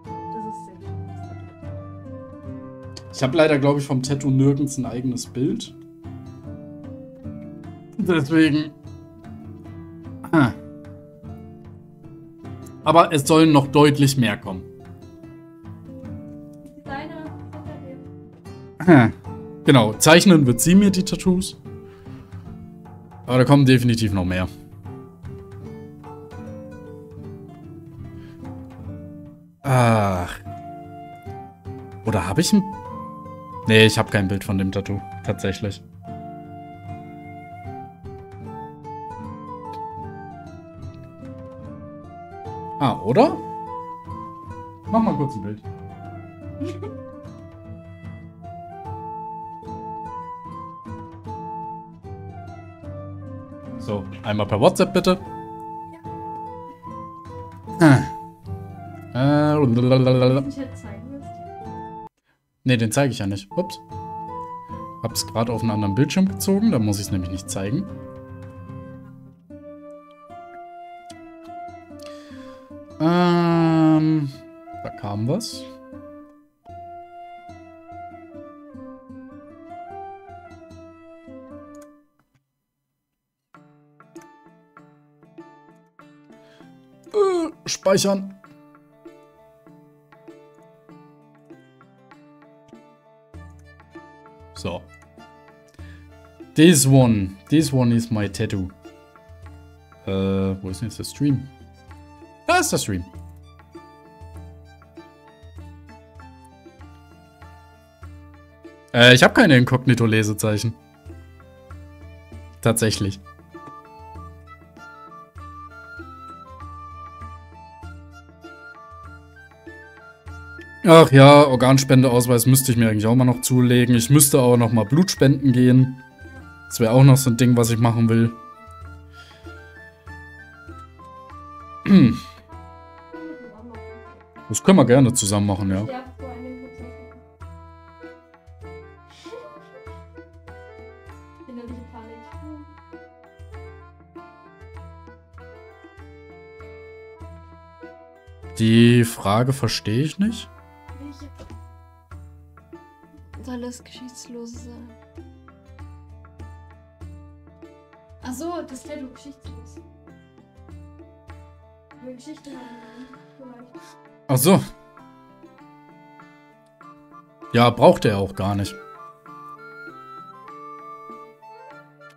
Das ist sehr schön. Ich habe leider, glaube ich, vom Tattoo nirgends ein eigenes Bild. Deswegen. Ah. Aber es sollen noch deutlich mehr kommen. Ah. Genau, zeichnen wird sie mir die Tattoos. Aber da kommen definitiv noch mehr. Ach. Oder habe ich ein. Nee, ich habe kein Bild von dem Tattoo. Tatsächlich. Ah, oder? Mach mal kurz ein Bild. So, einmal per WhatsApp bitte. Ah. Äh, lalalala. Den. Ne, den zeige ich ja nicht. Ups. Hab's gerade auf einen anderen Bildschirm gezogen, da muss ich es nämlich nicht zeigen. Kam was. Äh, speichern. So. This one. This one is my tattoo. Äh, wo ist denn jetzt der Stream? Da ist der Stream. Äh, ich habe keine Inkognito-Lesezeichen. Tatsächlich. Ach ja, Organspendeausweis müsste ich mir eigentlich auch mal noch zulegen. Ich müsste auch noch mal Blut spenden gehen. Das wäre auch noch so ein Ding, was ich machen will. Das können wir gerne zusammen machen, ja. Die Frage verstehe ich nicht. Welche? Soll es Geschichtslose sein? Ach so, das Tattoo geschichtslos. Eine Geschichte haben. Ach so. Ja, braucht er auch gar nicht.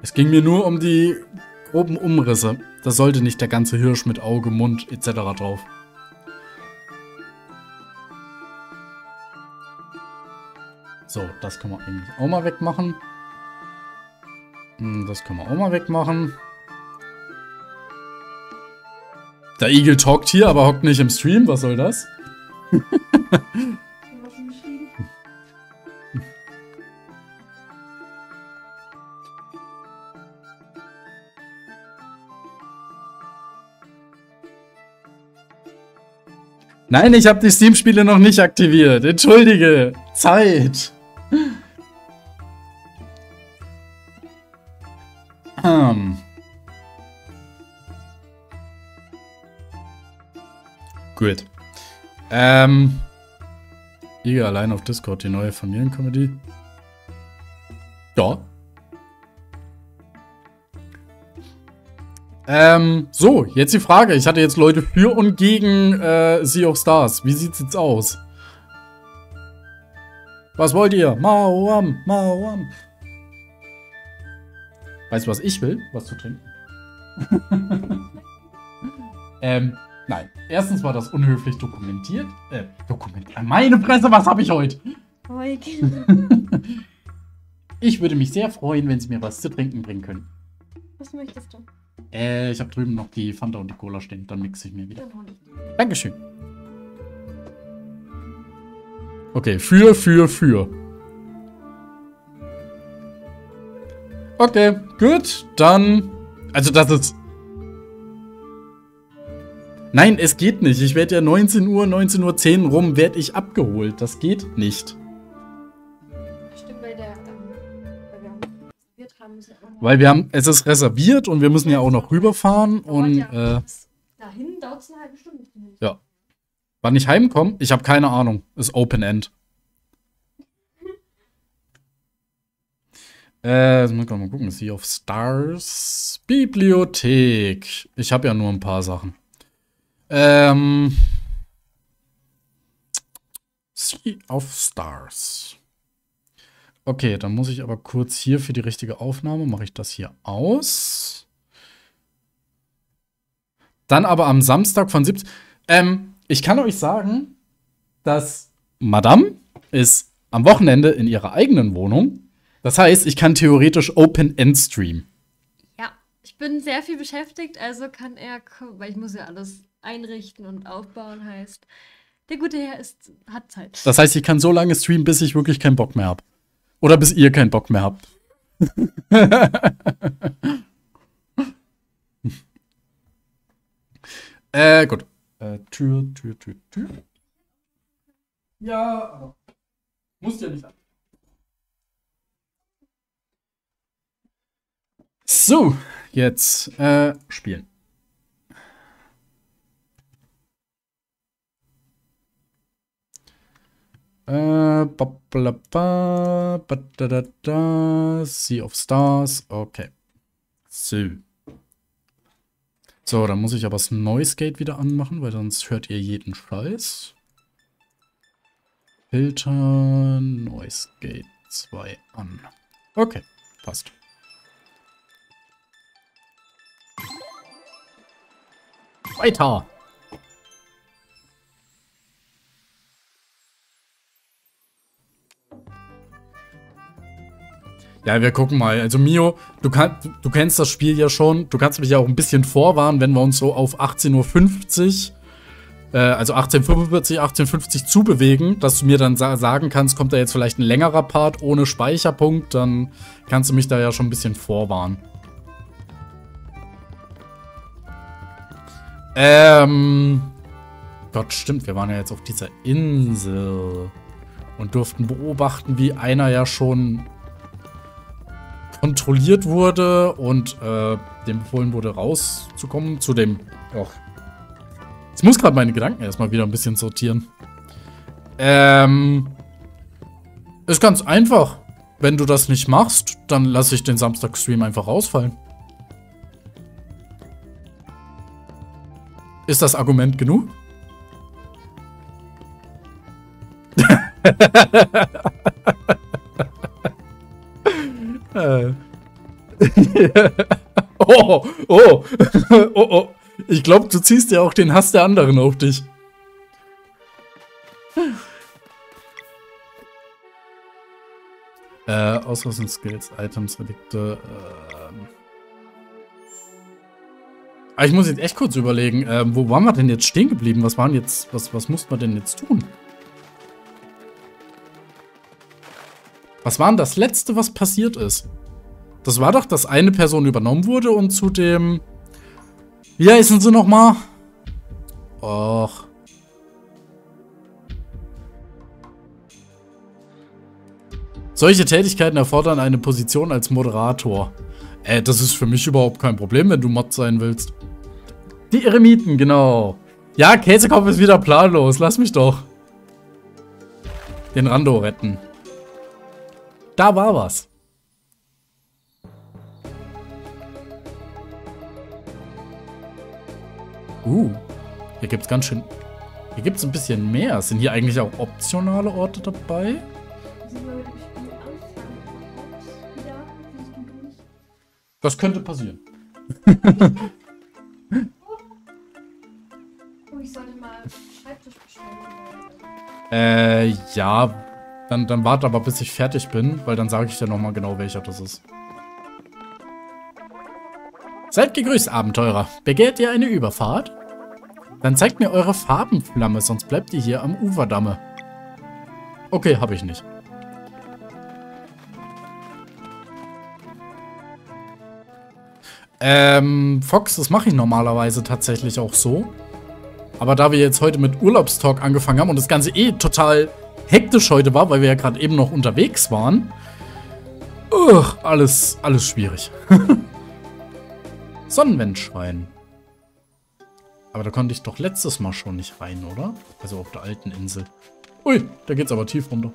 Es ging mir nur um die groben Umrisse. Da sollte nicht der ganze Hirsch mit Auge, Mund etc. drauf. Das können wir eigentlich auch mal wegmachen. Hm, Das können wir auch mal wegmachen. Der Igel talkt hier, aber hockt nicht im Stream. Was soll das? Nein, ich habe die Steam-Spiele noch nicht aktiviert. Entschuldige. Zeit. Ähm. Igel allein auf Discord, die neue Familienkomödie. Ja. Ähm, so, jetzt die Frage. Ich hatte jetzt Leute für und gegen äh, Sea of Stars. Wie sieht's jetzt aus? Was wollt ihr? Mauam, Mauam. Weißt du, was ich will? Was zu trinken. ähm, nein. Erstens war das unhöflich dokumentiert. Äh, dokumentiert. Meine Fresse, was habe ich heute? Ruhig. Ich würde mich sehr freuen, wenn Sie mir was zu trinken bringen können. Was möchtest du? Äh, ich habe drüben noch die Fanta und die Cola stehen. Dann mixe ich mir wieder. Dankeschön. Okay, für, für, für. Okay, gut, dann. Also, das ist. Nein, es geht nicht. Ich werde ja 19 Uhr, 19.10 Uhr rum, werde ich abgeholt. Das geht nicht. Stimmt, der, ähm, weil wir haben. Weil wir haben, es ist reserviert und wir müssen ja auch noch rüberfahren. Und ja äh, dahin dauert es eine halbe Stunde. Ja. wann ich heimkomme, ich habe keine Ahnung. Ist Open End. Äh, mal gucken. Sea of Stars. Bibliothek. Ich habe ja nur ein paar Sachen. Ähm. Sea of Stars. Okay, dann muss ich aber kurz hier für die richtige Aufnahme, mache ich das hier aus. Dann aber am Samstag von 17. Ähm, ich kann euch sagen, dass Madame ist am Wochenende in ihrer eigenen Wohnung. Das heißt, ich kann theoretisch Open End streamen. Ja, ich bin sehr viel beschäftigt, also kann er kommen, weil ich muss ja alles einrichten und aufbauen, heißt, der gute Herr ist, hat Zeit. Das heißt, ich kann so lange streamen, bis ich wirklich keinen Bock mehr habe. Oder bis ihr keinen Bock mehr habt. äh, gut. Äh, Tür, Tür, Tür, Tür. Ja, aber. Muss ja nicht an. So, jetzt äh, spielen. Äh, ba, ba, ba, da, da, da, Sea of Stars, okay. So. So, dann muss ich aber das Noise Gate wieder anmachen, weil sonst hört ihr jeden Scheiß. Filter, Noise Gate 2 an. Okay, passt. Weiter. Ja, wir gucken mal. Also Mio, du, kann, du kennst das Spiel ja schon. Du kannst mich ja auch ein bisschen vorwarnen, wenn wir uns so auf 18.50 Uhr, äh, also 18.45 18.50 zubewegen, dass du mir dann sa sagen kannst, kommt da jetzt vielleicht ein längerer Part ohne Speicherpunkt, dann kannst du mich da ja schon ein bisschen vorwarnen. Ähm. Gott, stimmt, wir waren ja jetzt auf dieser Insel und durften beobachten, wie einer ja schon kontrolliert wurde und äh, dem befohlen wurde, rauszukommen zu dem. Och. Ich muss gerade meine Gedanken erstmal wieder ein bisschen sortieren. Ähm. Ist ganz einfach. Wenn du das nicht machst, dann lasse ich den Samstag-Stream einfach rausfallen. Ist das Argument genug? äh. oh, oh, oh, oh. Ich glaube, du ziehst ja auch den Hass der anderen auf dich. Äh, Ausrüstungsskills, Items, Relikte, ähm. Aber ich muss jetzt echt kurz überlegen, ähm, wo waren wir denn jetzt stehen geblieben? Was waren jetzt, was, was mussten wir denn jetzt tun? Was war denn das Letzte, was passiert ist? Das war doch, dass eine Person übernommen wurde und zu dem... Wie heißen sie nochmal? Och. Solche Tätigkeiten erfordern eine Position als Moderator. Äh, das ist für mich überhaupt kein Problem, wenn du Mod sein willst. Die Eremiten, genau. Ja, Käsekopf ist wieder planlos. Lass mich doch. Den Rando retten. Da war was. Uh, hier gibt's ganz schön... Hier gibt's ein bisschen mehr. Sind hier eigentlich auch optionale Orte dabei? Das könnte passieren. oh, ich sollte mal Schreibtisch bestellen. Äh, ja. Dann, dann warte aber, bis ich fertig bin, weil dann sage ich dir nochmal genau, welcher das ist. Seid gegrüßt, Abenteurer. Begehrt ihr eine Überfahrt? Dann zeigt mir eure Farbenflamme, sonst bleibt ihr hier am Uferdamme. Okay, habe ich nicht. Ähm, Fox, das mache ich normalerweise tatsächlich auch so. Aber da wir jetzt heute mit Urlaubstalk angefangen haben und das Ganze eh total hektisch heute war, weil wir ja gerade eben noch unterwegs waren. Ugh, alles, alles schwierig. Sonnenwendschwein. Aber da konnte ich doch letztes Mal schon nicht rein, oder? Also auf der alten Insel. Ui, da geht's aber tief runter.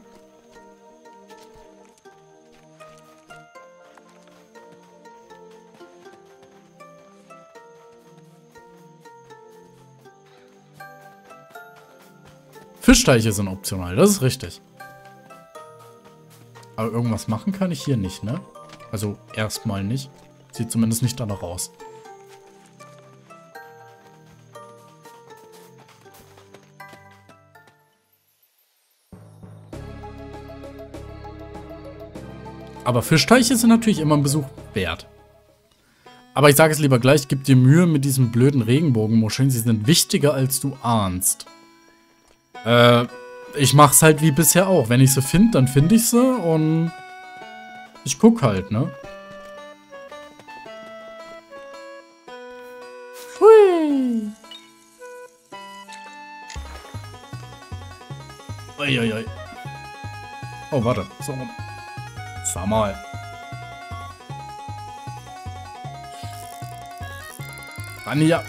Fischteiche sind optional, das ist richtig. Aber irgendwas machen kann ich hier nicht, ne? Also erstmal nicht. Sieht zumindest nicht danach aus. Aber Fischteiche sind natürlich immer ein Besuch wert. Aber ich sage es lieber gleich, gib dir Mühe mit diesen blöden Regenbogenmuscheln. Sie sind wichtiger, als du ahnst. Äh, ich mach's halt wie bisher auch. Wenn ich sie finde, dann finde ich sie und ich guck halt, ne? Hui. Uiuiui. Oh, warte. So. Sag mal. Anja.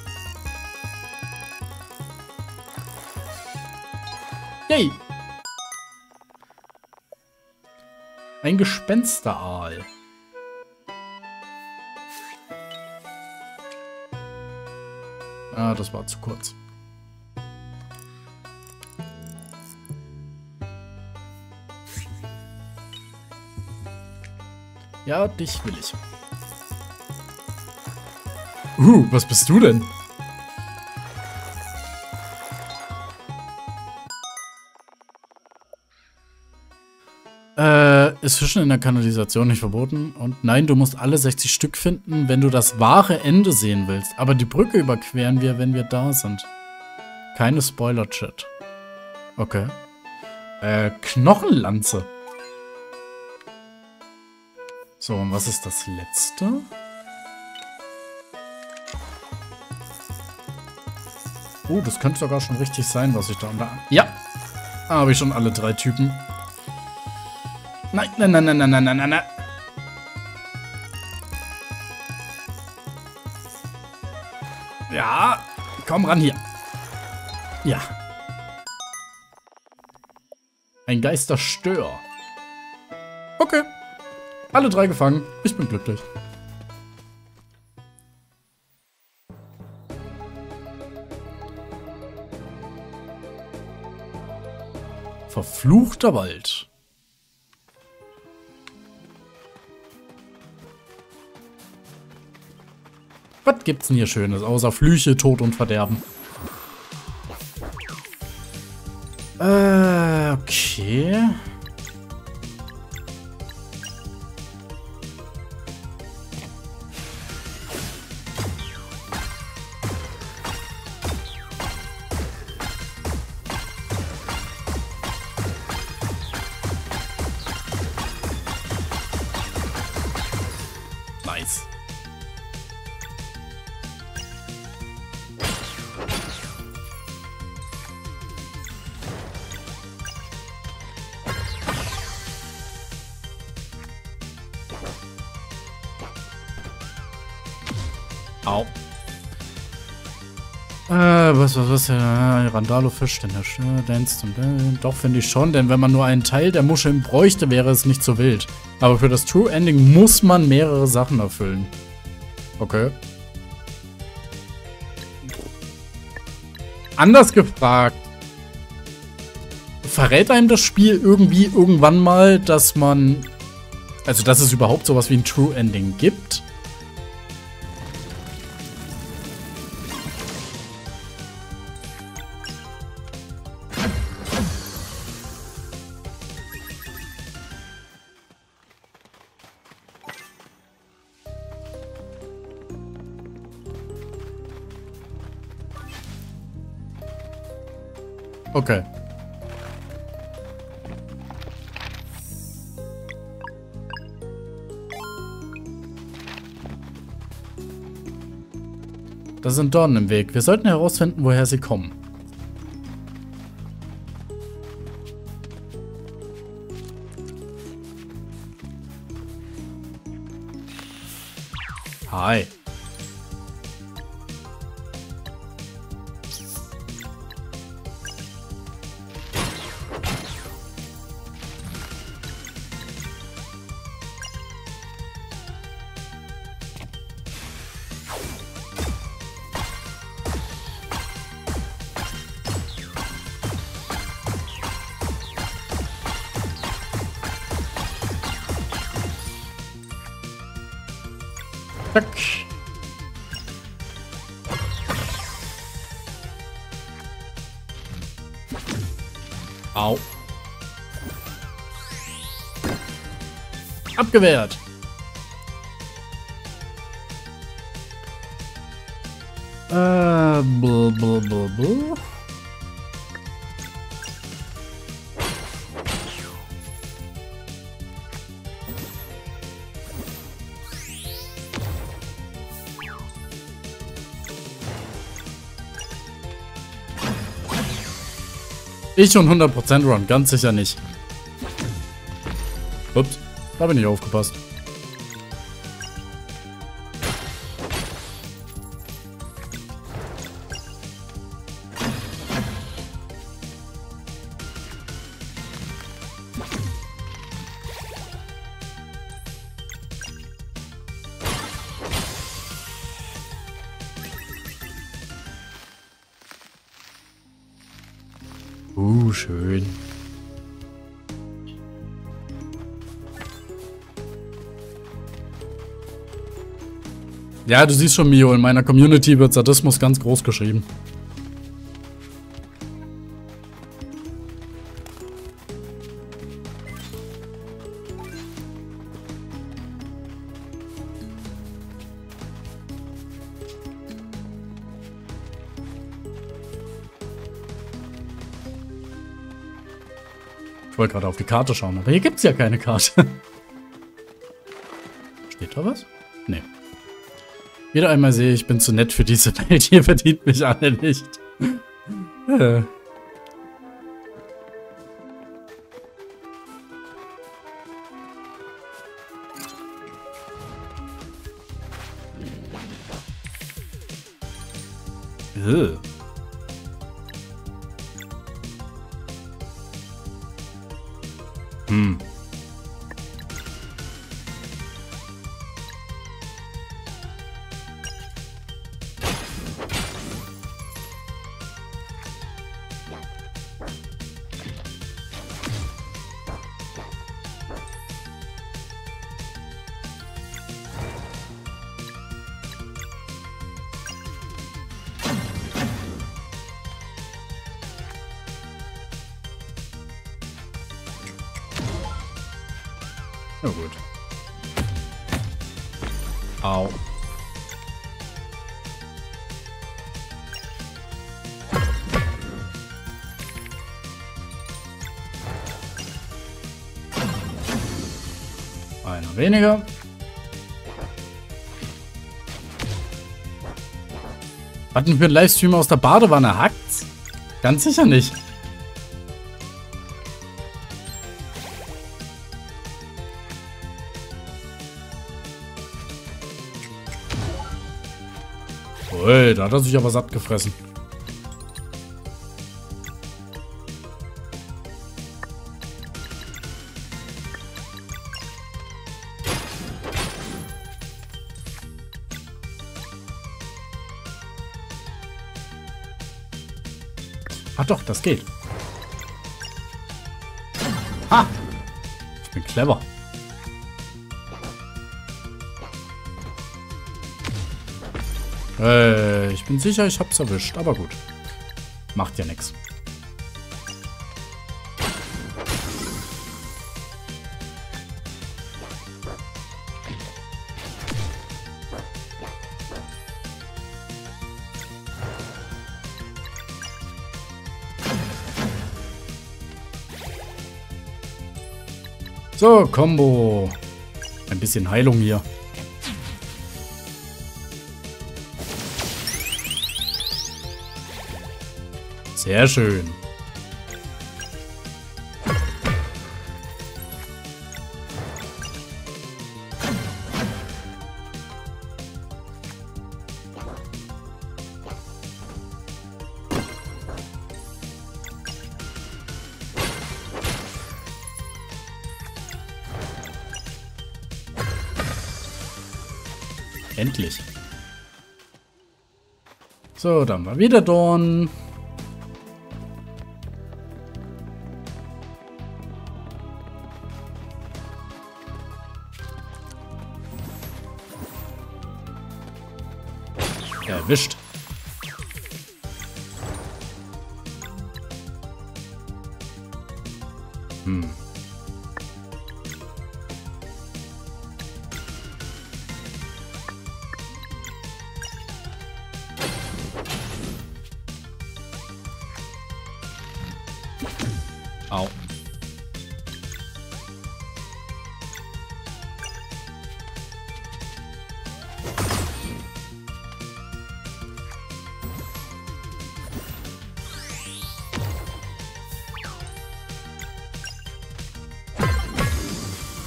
Yay! Ein Gespensteraal. Ah, das war zu kurz. Ja, dich will ich. Uh, was bist du denn? Ist Fischen in der Kanalisation nicht verboten? Und nein, du musst alle 60 Stück finden, wenn du das wahre Ende sehen willst. Aber die Brücke überqueren wir, wenn wir da sind. Keine Spoiler-Chat. Okay. Äh, Knochenlanze. So, und was ist das letzte? Oh, das könnte sogar schon richtig sein, was ich da unter... Ja! Da habe ich schon alle drei Typen. Nein, nein, nein, nein, nein, nein, nein, nein, nein. Ja, komm ran hier. Ja. Ein Geisterstör. Okay. Alle drei gefangen. Ich bin glücklich. Verfluchter Wald. Gibt's denn hier Schönes, außer Flüche, Tod und Verderben? Was, äh, Randalo-Fisch, äh, Dance äh, Doch, finde ich schon, denn wenn man nur einen Teil der Muscheln bräuchte, wäre es nicht so wild. Aber für das True Ending muss man mehrere Sachen erfüllen. Okay. Anders gefragt. Verrät einem das Spiel irgendwie irgendwann mal, dass man... Also, dass es überhaupt sowas wie ein True Ending gibt? Okay. Da sind Dornen im Weg. Wir sollten herausfinden, woher sie kommen. Abgewehrt. Äh, bl, bl, bl, bl. Ich und 100% Run, ganz sicher nicht. Da bin ich aufgepasst. Ja, du siehst schon, Mio, in meiner Community wird Sadismus ganz groß geschrieben. Ich wollte gerade auf die Karte schauen, aber hier gibt es ja keine Karte. Steht da was? Wieder einmal sehe ich, bin zu nett für diese Welt. Hier verdient mich alle nicht. äh. Gut. Au. Einer weniger. Was denn für Livestream aus der Badewanne? Hackt's? Ganz sicher nicht. Da hat er sich aber satt gefressen. Ah doch, das geht. Ha! Ich bin clever. Äh, ich bin sicher, ich hab's erwischt, aber gut. Macht ja nichts. So, Combo. Ein bisschen Heilung hier. Sehr schön. Endlich. So, dann mal wieder Dorn. Erwischt.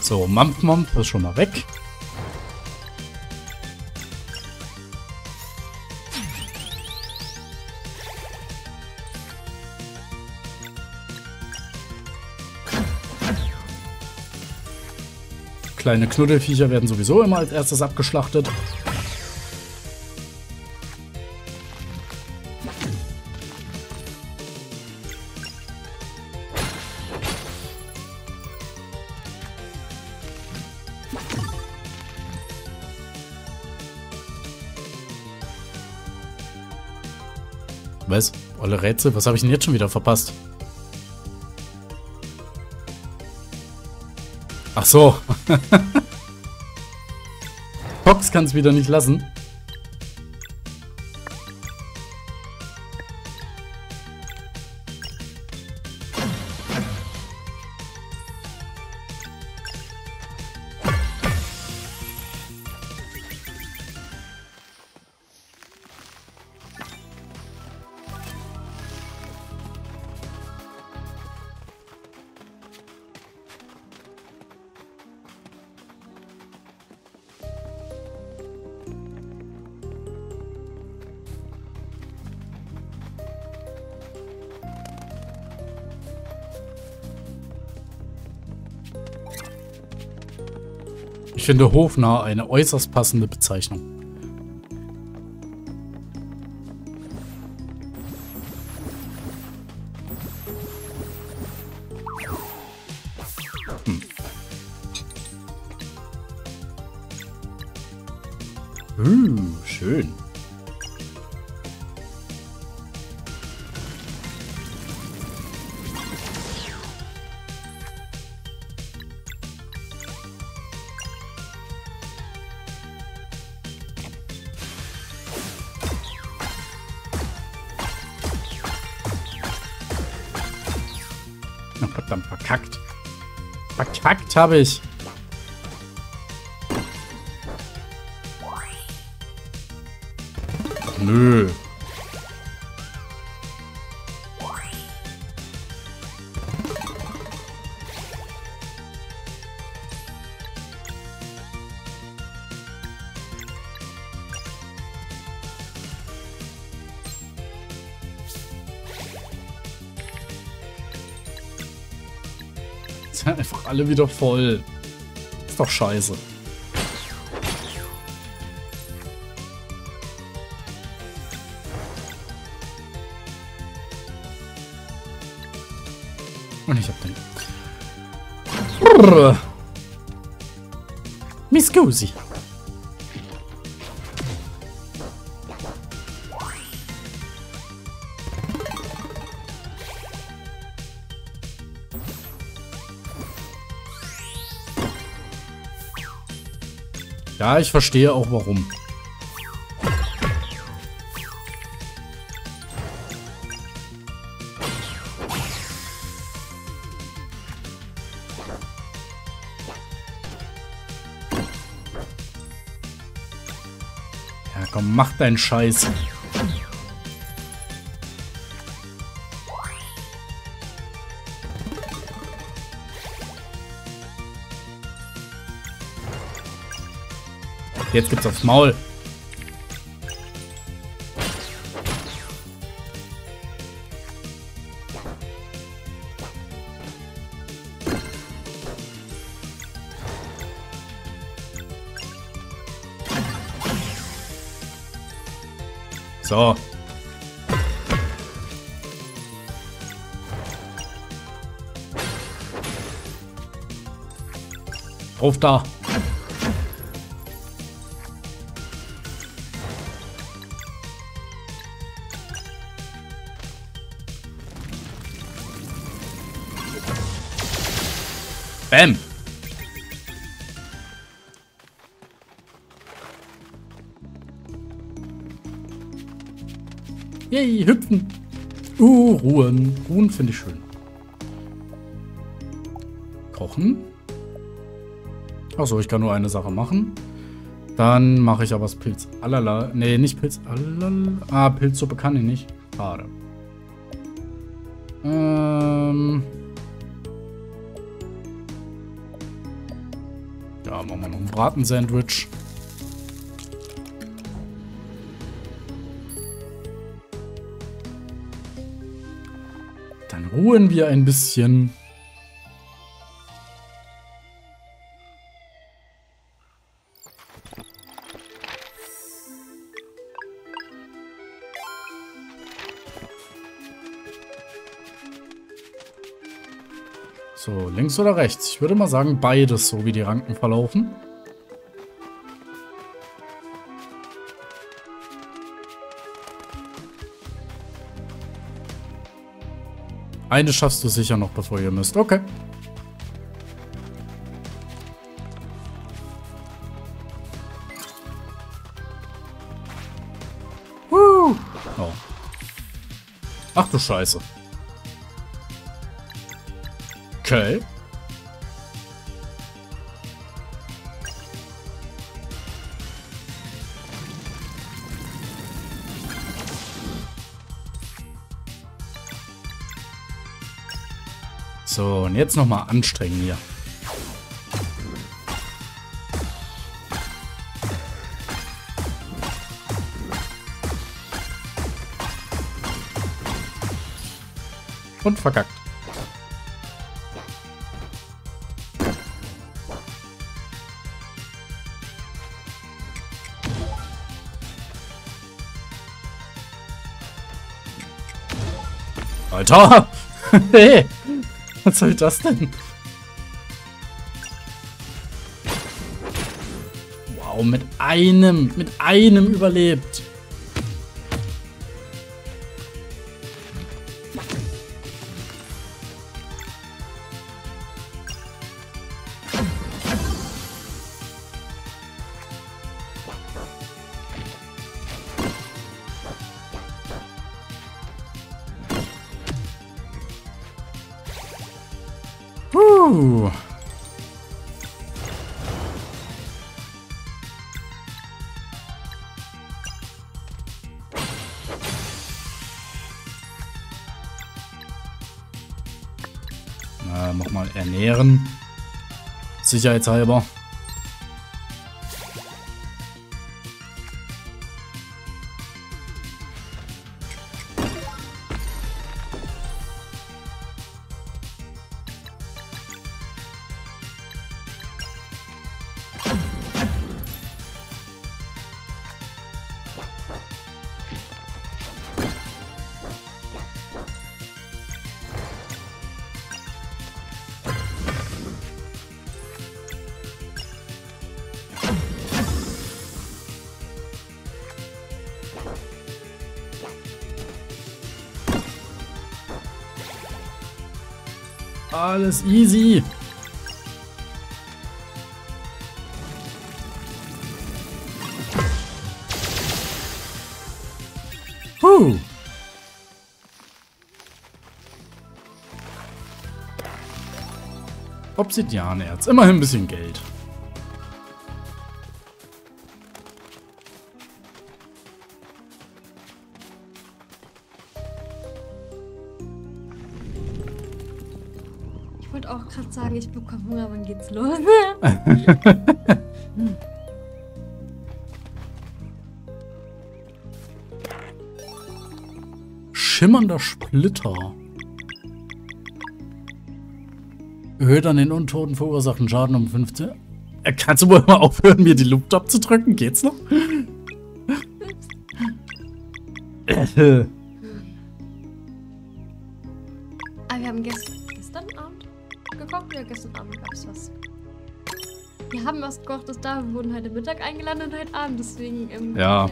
So, Mamp Mamp ist schon mal weg. Kleine Knuddelviecher werden sowieso immer als erstes abgeschlachtet. Was? Olle Rätsel? Was habe ich denn jetzt schon wieder verpasst? Ach so. Fox kann es wieder nicht lassen. Ich finde hofnah eine äußerst passende Bezeichnung. Verdammt verkackt. Verkackt habe ich. Nö. Wieder voll. Ist doch scheiße. Und ich hab den. Miss Goosey. Ja, ich verstehe auch warum. Ja, komm, mach deinen Scheiß. Jetzt gibt's aufs Maul. So. Auf da. Yay, hüpfen. Uh, ruhen. Ruhen finde ich schön. Kochen. Achso, ich kann nur eine Sache machen. Dann mache ich aber das Pilz. Alala. Nee, nicht Pilz. Alala. Ah, Pilzsuppe kann ich nicht. Schade. Ähm. Ja, machen wir noch ein Bratensandwich. Dann ruhen wir ein bisschen. So, links oder rechts? Ich würde mal sagen beides, so wie die Ranken verlaufen. Eine schaffst du sicher noch, bevor ihr müsst. Okay. Woo. Oh. Ach du Scheiße. Okay. So, und jetzt nochmal anstrengen hier. Und verkackt. Alter! hey! Was soll das denn? Wow, mit einem, mit einem überlebt. Na, nochmal ernähren. Sicherheitshalber. Alles easy. Puh. Obsidianerz. Immerhin ein bisschen Geld. Ich bekomme Hunger, wann geht's los? Schimmernder Splitter. Erhöht an den Untoten verursachten Schaden um 15. Äh, Kannst du wohl mal aufhören, mir die Luft abzudrücken? Geht's noch? wurden heute Mittag eingeladen und heute Abend, deswegen. Ähm, Ja.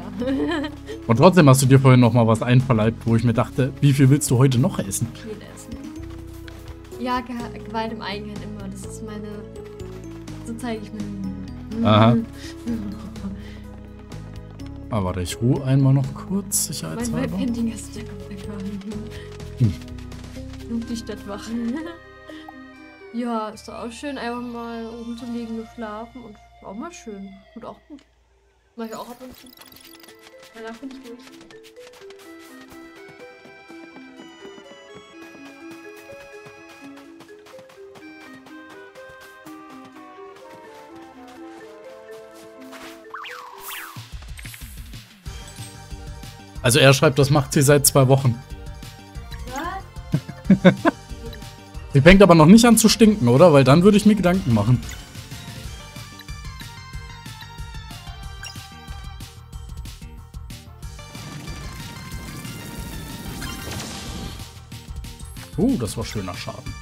Und trotzdem hast du dir vorhin noch mal was einverleibt, wo ich mir dachte, wie viel willst du heute noch essen? viel essen. Ja, Ge Gewalt im Eigenheim immer. Das ist meine. So zeige ich mir. Aha. Ah, warte, ich ruhe einmal noch kurz, Mein sicherheitshalber. Webpending ist der komplett Hm. Und die Stadt wach. ja, ist doch auch schön, einfach mal rumzulegen und schlafen und auch mal schön. Und auch gut. Mach ich auch ab und zu. Danach bin ich durch. Also er schreibt, das macht sie seit zwei Wochen. Was? Sie fängt aber noch nicht an zu stinken, oder? Weil dann würde ich mir Gedanken machen. Das war schöner Schaden.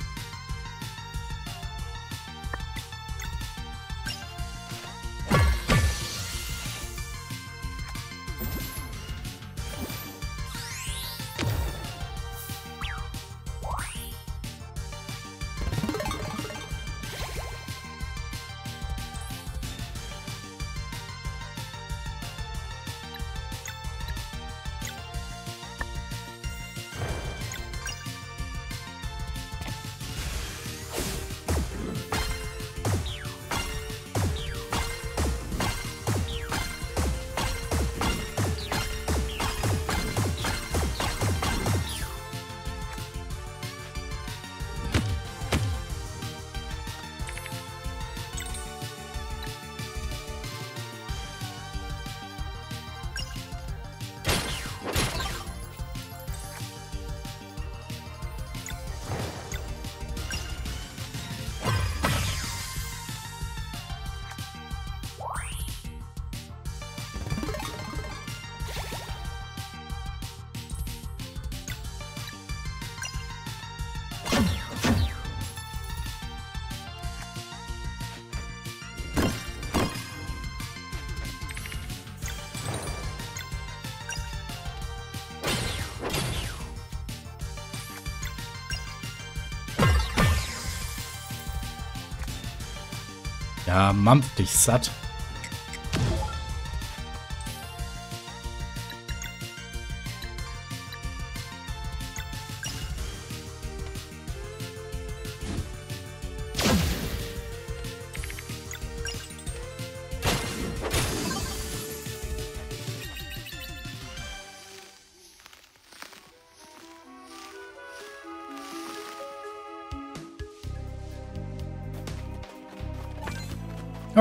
Ja, mampf dich satt.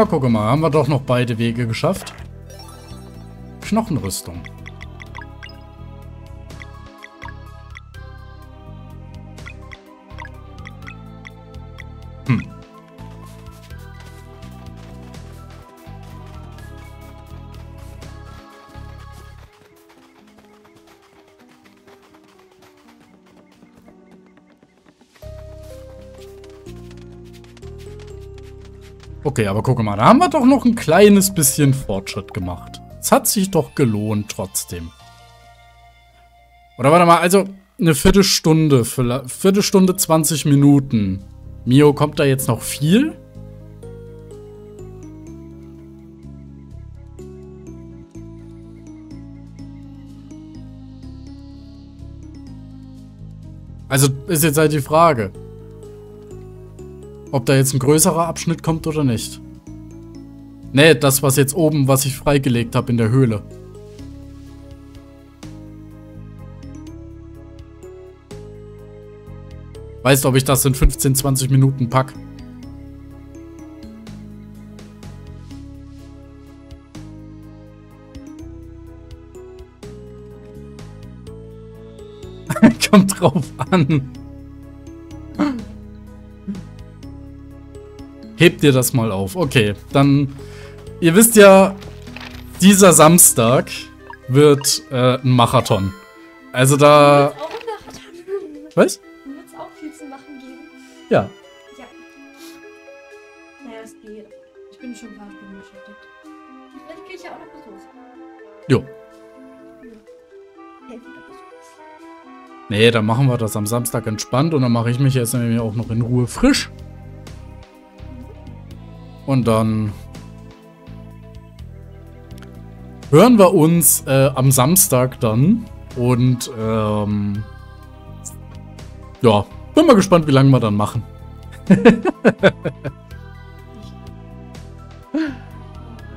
Ja, guck mal, haben wir doch noch beide Wege geschafft. Knochenrüstung. Hm. Okay, aber guck mal, da haben wir doch noch ein kleines bisschen Fortschritt gemacht. Es hat sich doch gelohnt trotzdem. Oder warte mal, also eine Viertelstunde, Viertelstunde 20 Minuten. Mio, kommt da jetzt noch viel? Also ist jetzt halt die Frage. Ob da jetzt ein größerer Abschnitt kommt oder nicht. Nee, das was jetzt oben, was ich freigelegt habe in der Höhle. Weißt du, ob ich das in 15, 20 Minuten pack? Kommt drauf an. Hebt dir das mal auf. Okay, dann... Ihr wisst ja, dieser Samstag wird äh, ein Marathon. Also da... Was? Wird es auch viel zu machen geben? Ja. Ja. Naja, es geht. Ich bin schon ein paar Stunden beschäftigt. Vielleicht gehe ich ja auch noch Besuch. Jo. Besuch. Nee, dann machen wir das am Samstag entspannt und dann mache ich mich jetzt nämlich auch noch in Ruhe frisch. Und dann hören wir uns äh, am Samstag dann. Und ähm, ja, bin mal gespannt, wie lange wir dann machen.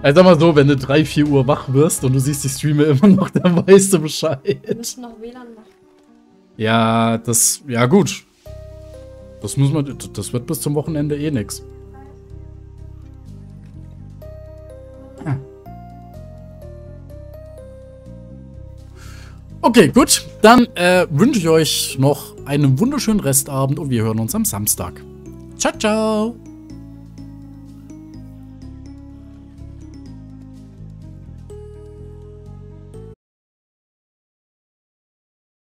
Also sag mal so, wenn du 3, 4 Uhr wach wirst und du siehst die Streame immer noch, dann weißt du Bescheid. Wir müssen noch WLAN machen. Ja, das, ja gut. Das muss man, das wird bis zum Wochenende eh nix. Okay, gut. Dann äh, wünsche ich euch noch einen wunderschönen Restabend und wir hören uns am Samstag. Ciao, ciao.